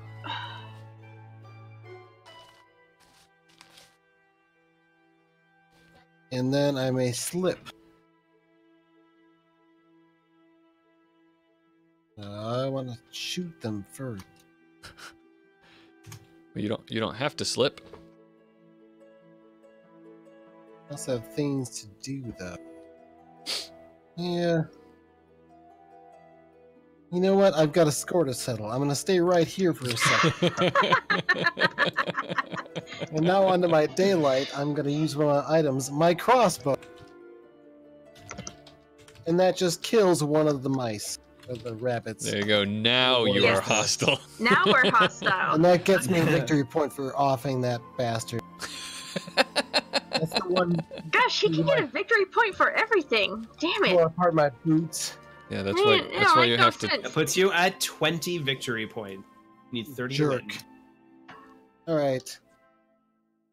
and then I may slip. I want to shoot them first. (laughs) You don't. You don't have to slip. I also have things to do, though. Yeah. You know what? I've got a score to settle. I'm going to stay right here for a second. (laughs) (laughs) and now onto my daylight. I'm going to use one of my items, my crossbow. And that just kills one of the mice, or the rabbits. there you go. Now you are hostile. now we're (laughs) hostile. And that gets me a (laughs) victory point for offing that bastard. (laughs) That's the one Gosh, he can get a victory point for everything. Damn it. tore apart my boots. Yeah, that's Man, why. it That's don't why you no have to. sense. That puts you at 20 victory points. You need 30 to Jerk. All right.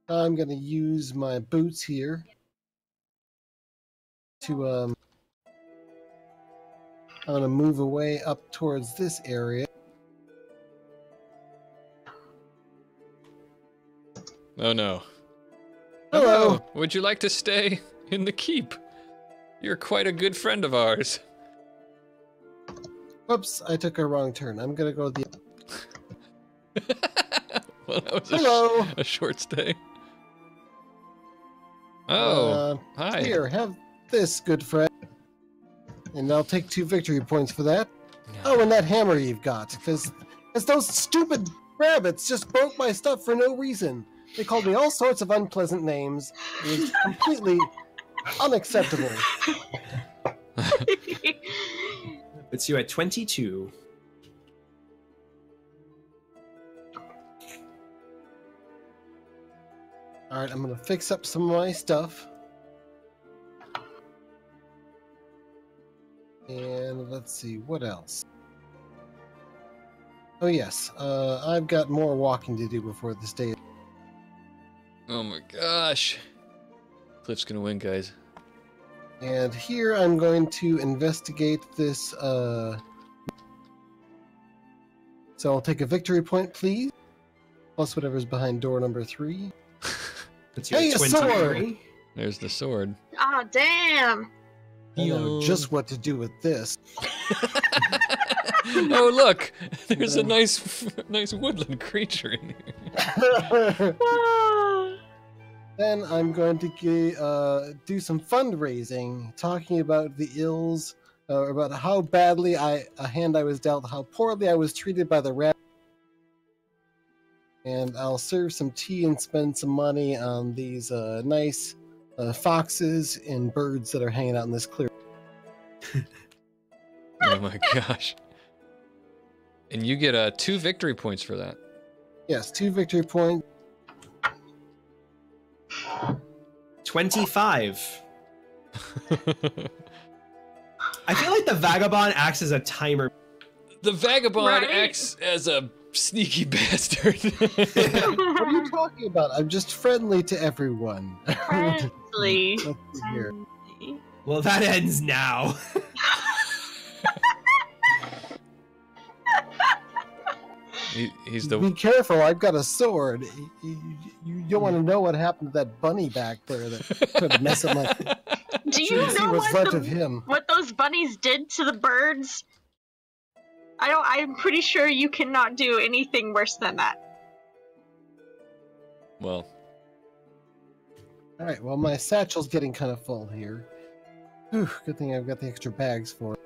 I'm going to use my boots here to um I'm going to move away up towards this area. Oh no. Hello. Would you like to stay in the keep? You're quite a good friend of ours. Whoops, I took a wrong turn. I'm going to go the (laughs) well, that was a, sh- Hello. a short stay. Oh, Uh, hi. Here, have this, good friend. And I'll take two victory points for that. Oh, and that hammer you've got, because those stupid rabbits just broke my stuff for no reason. They called me all sorts of unpleasant names. It was completely (laughs) unacceptable. Puts you at 22. All right, I'm gonna fix up some of my stuff. And let's see what else. Oh yes, uh, I've got more walking to do before this day. Oh my gosh. Cliff's gonna win, guys. And here I'm going to investigate this. Uh... So I'll take a victory point, please. Plus whatever's behind door number three. Puts you Hey, at a 23. sword! There's the sword. Ah, damn. You know just what to do with this. (laughs) oh look, there's a nice, (laughs) nice woodland creature in here. (laughs) Then I'm going to uh, do some fundraising, talking about the ills, uh, about how badly I a hand I was dealt, how poorly I was treated by the rat. And I'll serve some tea and spend some money on these uh, nice uh, foxes and birds that are hanging out in this clear. (laughs) Oh my gosh. And you get uh, two victory points for that. Yes, two victory points. 25. I feel like the vagabond acts as a timer. the vagabond Right? acts as a sneaky (laughs) bastard. What are you talking about? I'm just friendly to everyone. Friendly. (laughs) Let's here. Well, that ends now. he, he's the Be careful, I've got a sword. You, you, you don't want to know what happened to that bunny back there that tried to mess up my. (laughs) Do you know what, the, of him. what those bunnies did to the birds? I don't. I'm pretty sure you cannot do anything worse than that. well, All right, well, my satchel's getting kind of full here. Whew, good thing I've got the extra bags for it.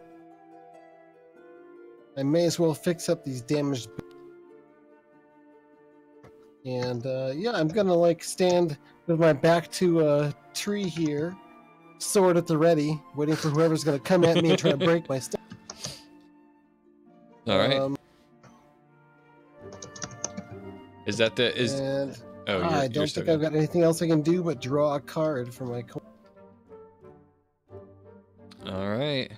I may as well fix up these damaged. And uh, yeah, I'm gonna like stand with my back to a tree here, sword at the ready, waiting for whoever's gonna come at me and try to break my (laughs) stuff. All right. Um, is that the is? and Oh, you're, I don't think I've got anything else I can do but draw a card for my. All right.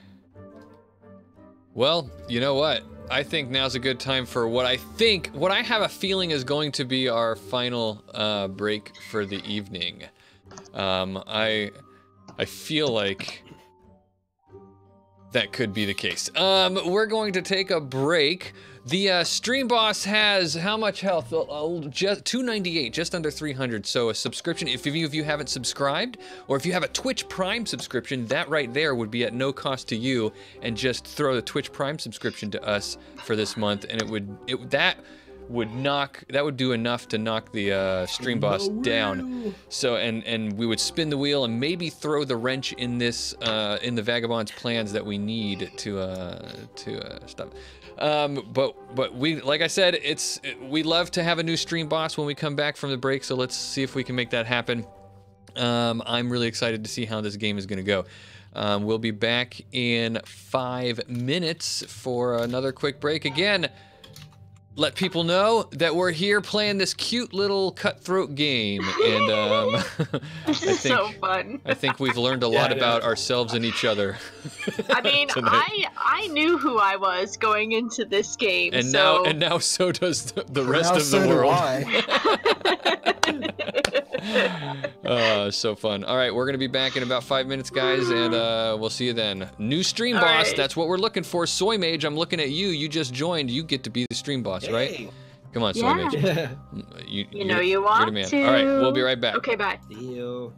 Well, you know what? I think now's a good time for what I think, what I have a feeling is going to be our final uh, break for the evening. Um, I, I feel like that could be the case. Um, we're going to take a break. The uh, stream boss has how much health? Uh, uh, just 298, just under 300. So a subscription. If any of you haven't subscribed, or if you have a Twitch Prime subscription, that right there would be at no cost to you, and just throw the Twitch Prime subscription to us for this month, and it would it that would knock that would do enough to knock the uh, stream boss down. So and and we would spin the wheel and maybe throw the wrench in this uh, in the vagabond's plans that we need to uh, to uh, stop. Um, but but we like I said, it's we love to have a new stream boss when we come back from the break. So let's see if we can make that happen. Um, I'm really excited to see how this game is going to go. Um, we'll be back in five minutes for another quick break. Again, let people know that we're here playing this cute little cutthroat game, and um, (laughs) (laughs) I This is think so fun. I think we've learned a (laughs) lot it about is. ourselves and each other. I mean. I I knew who I was going into this game, and so now and now so does the, the rest Now of so the do world. I. (laughs) uh, so fun. All right, we're gonna be back in about five minutes, guys, and uh, we'll see you then. New stream All boss. right. That's what we're looking for. Soy Mage, I'm looking at you. You just joined. You get to be the stream boss, right? Hey. Come on, Soy Mage. You, you know you're- you you're want to. All right, we'll be right back. Okay, bye. See you.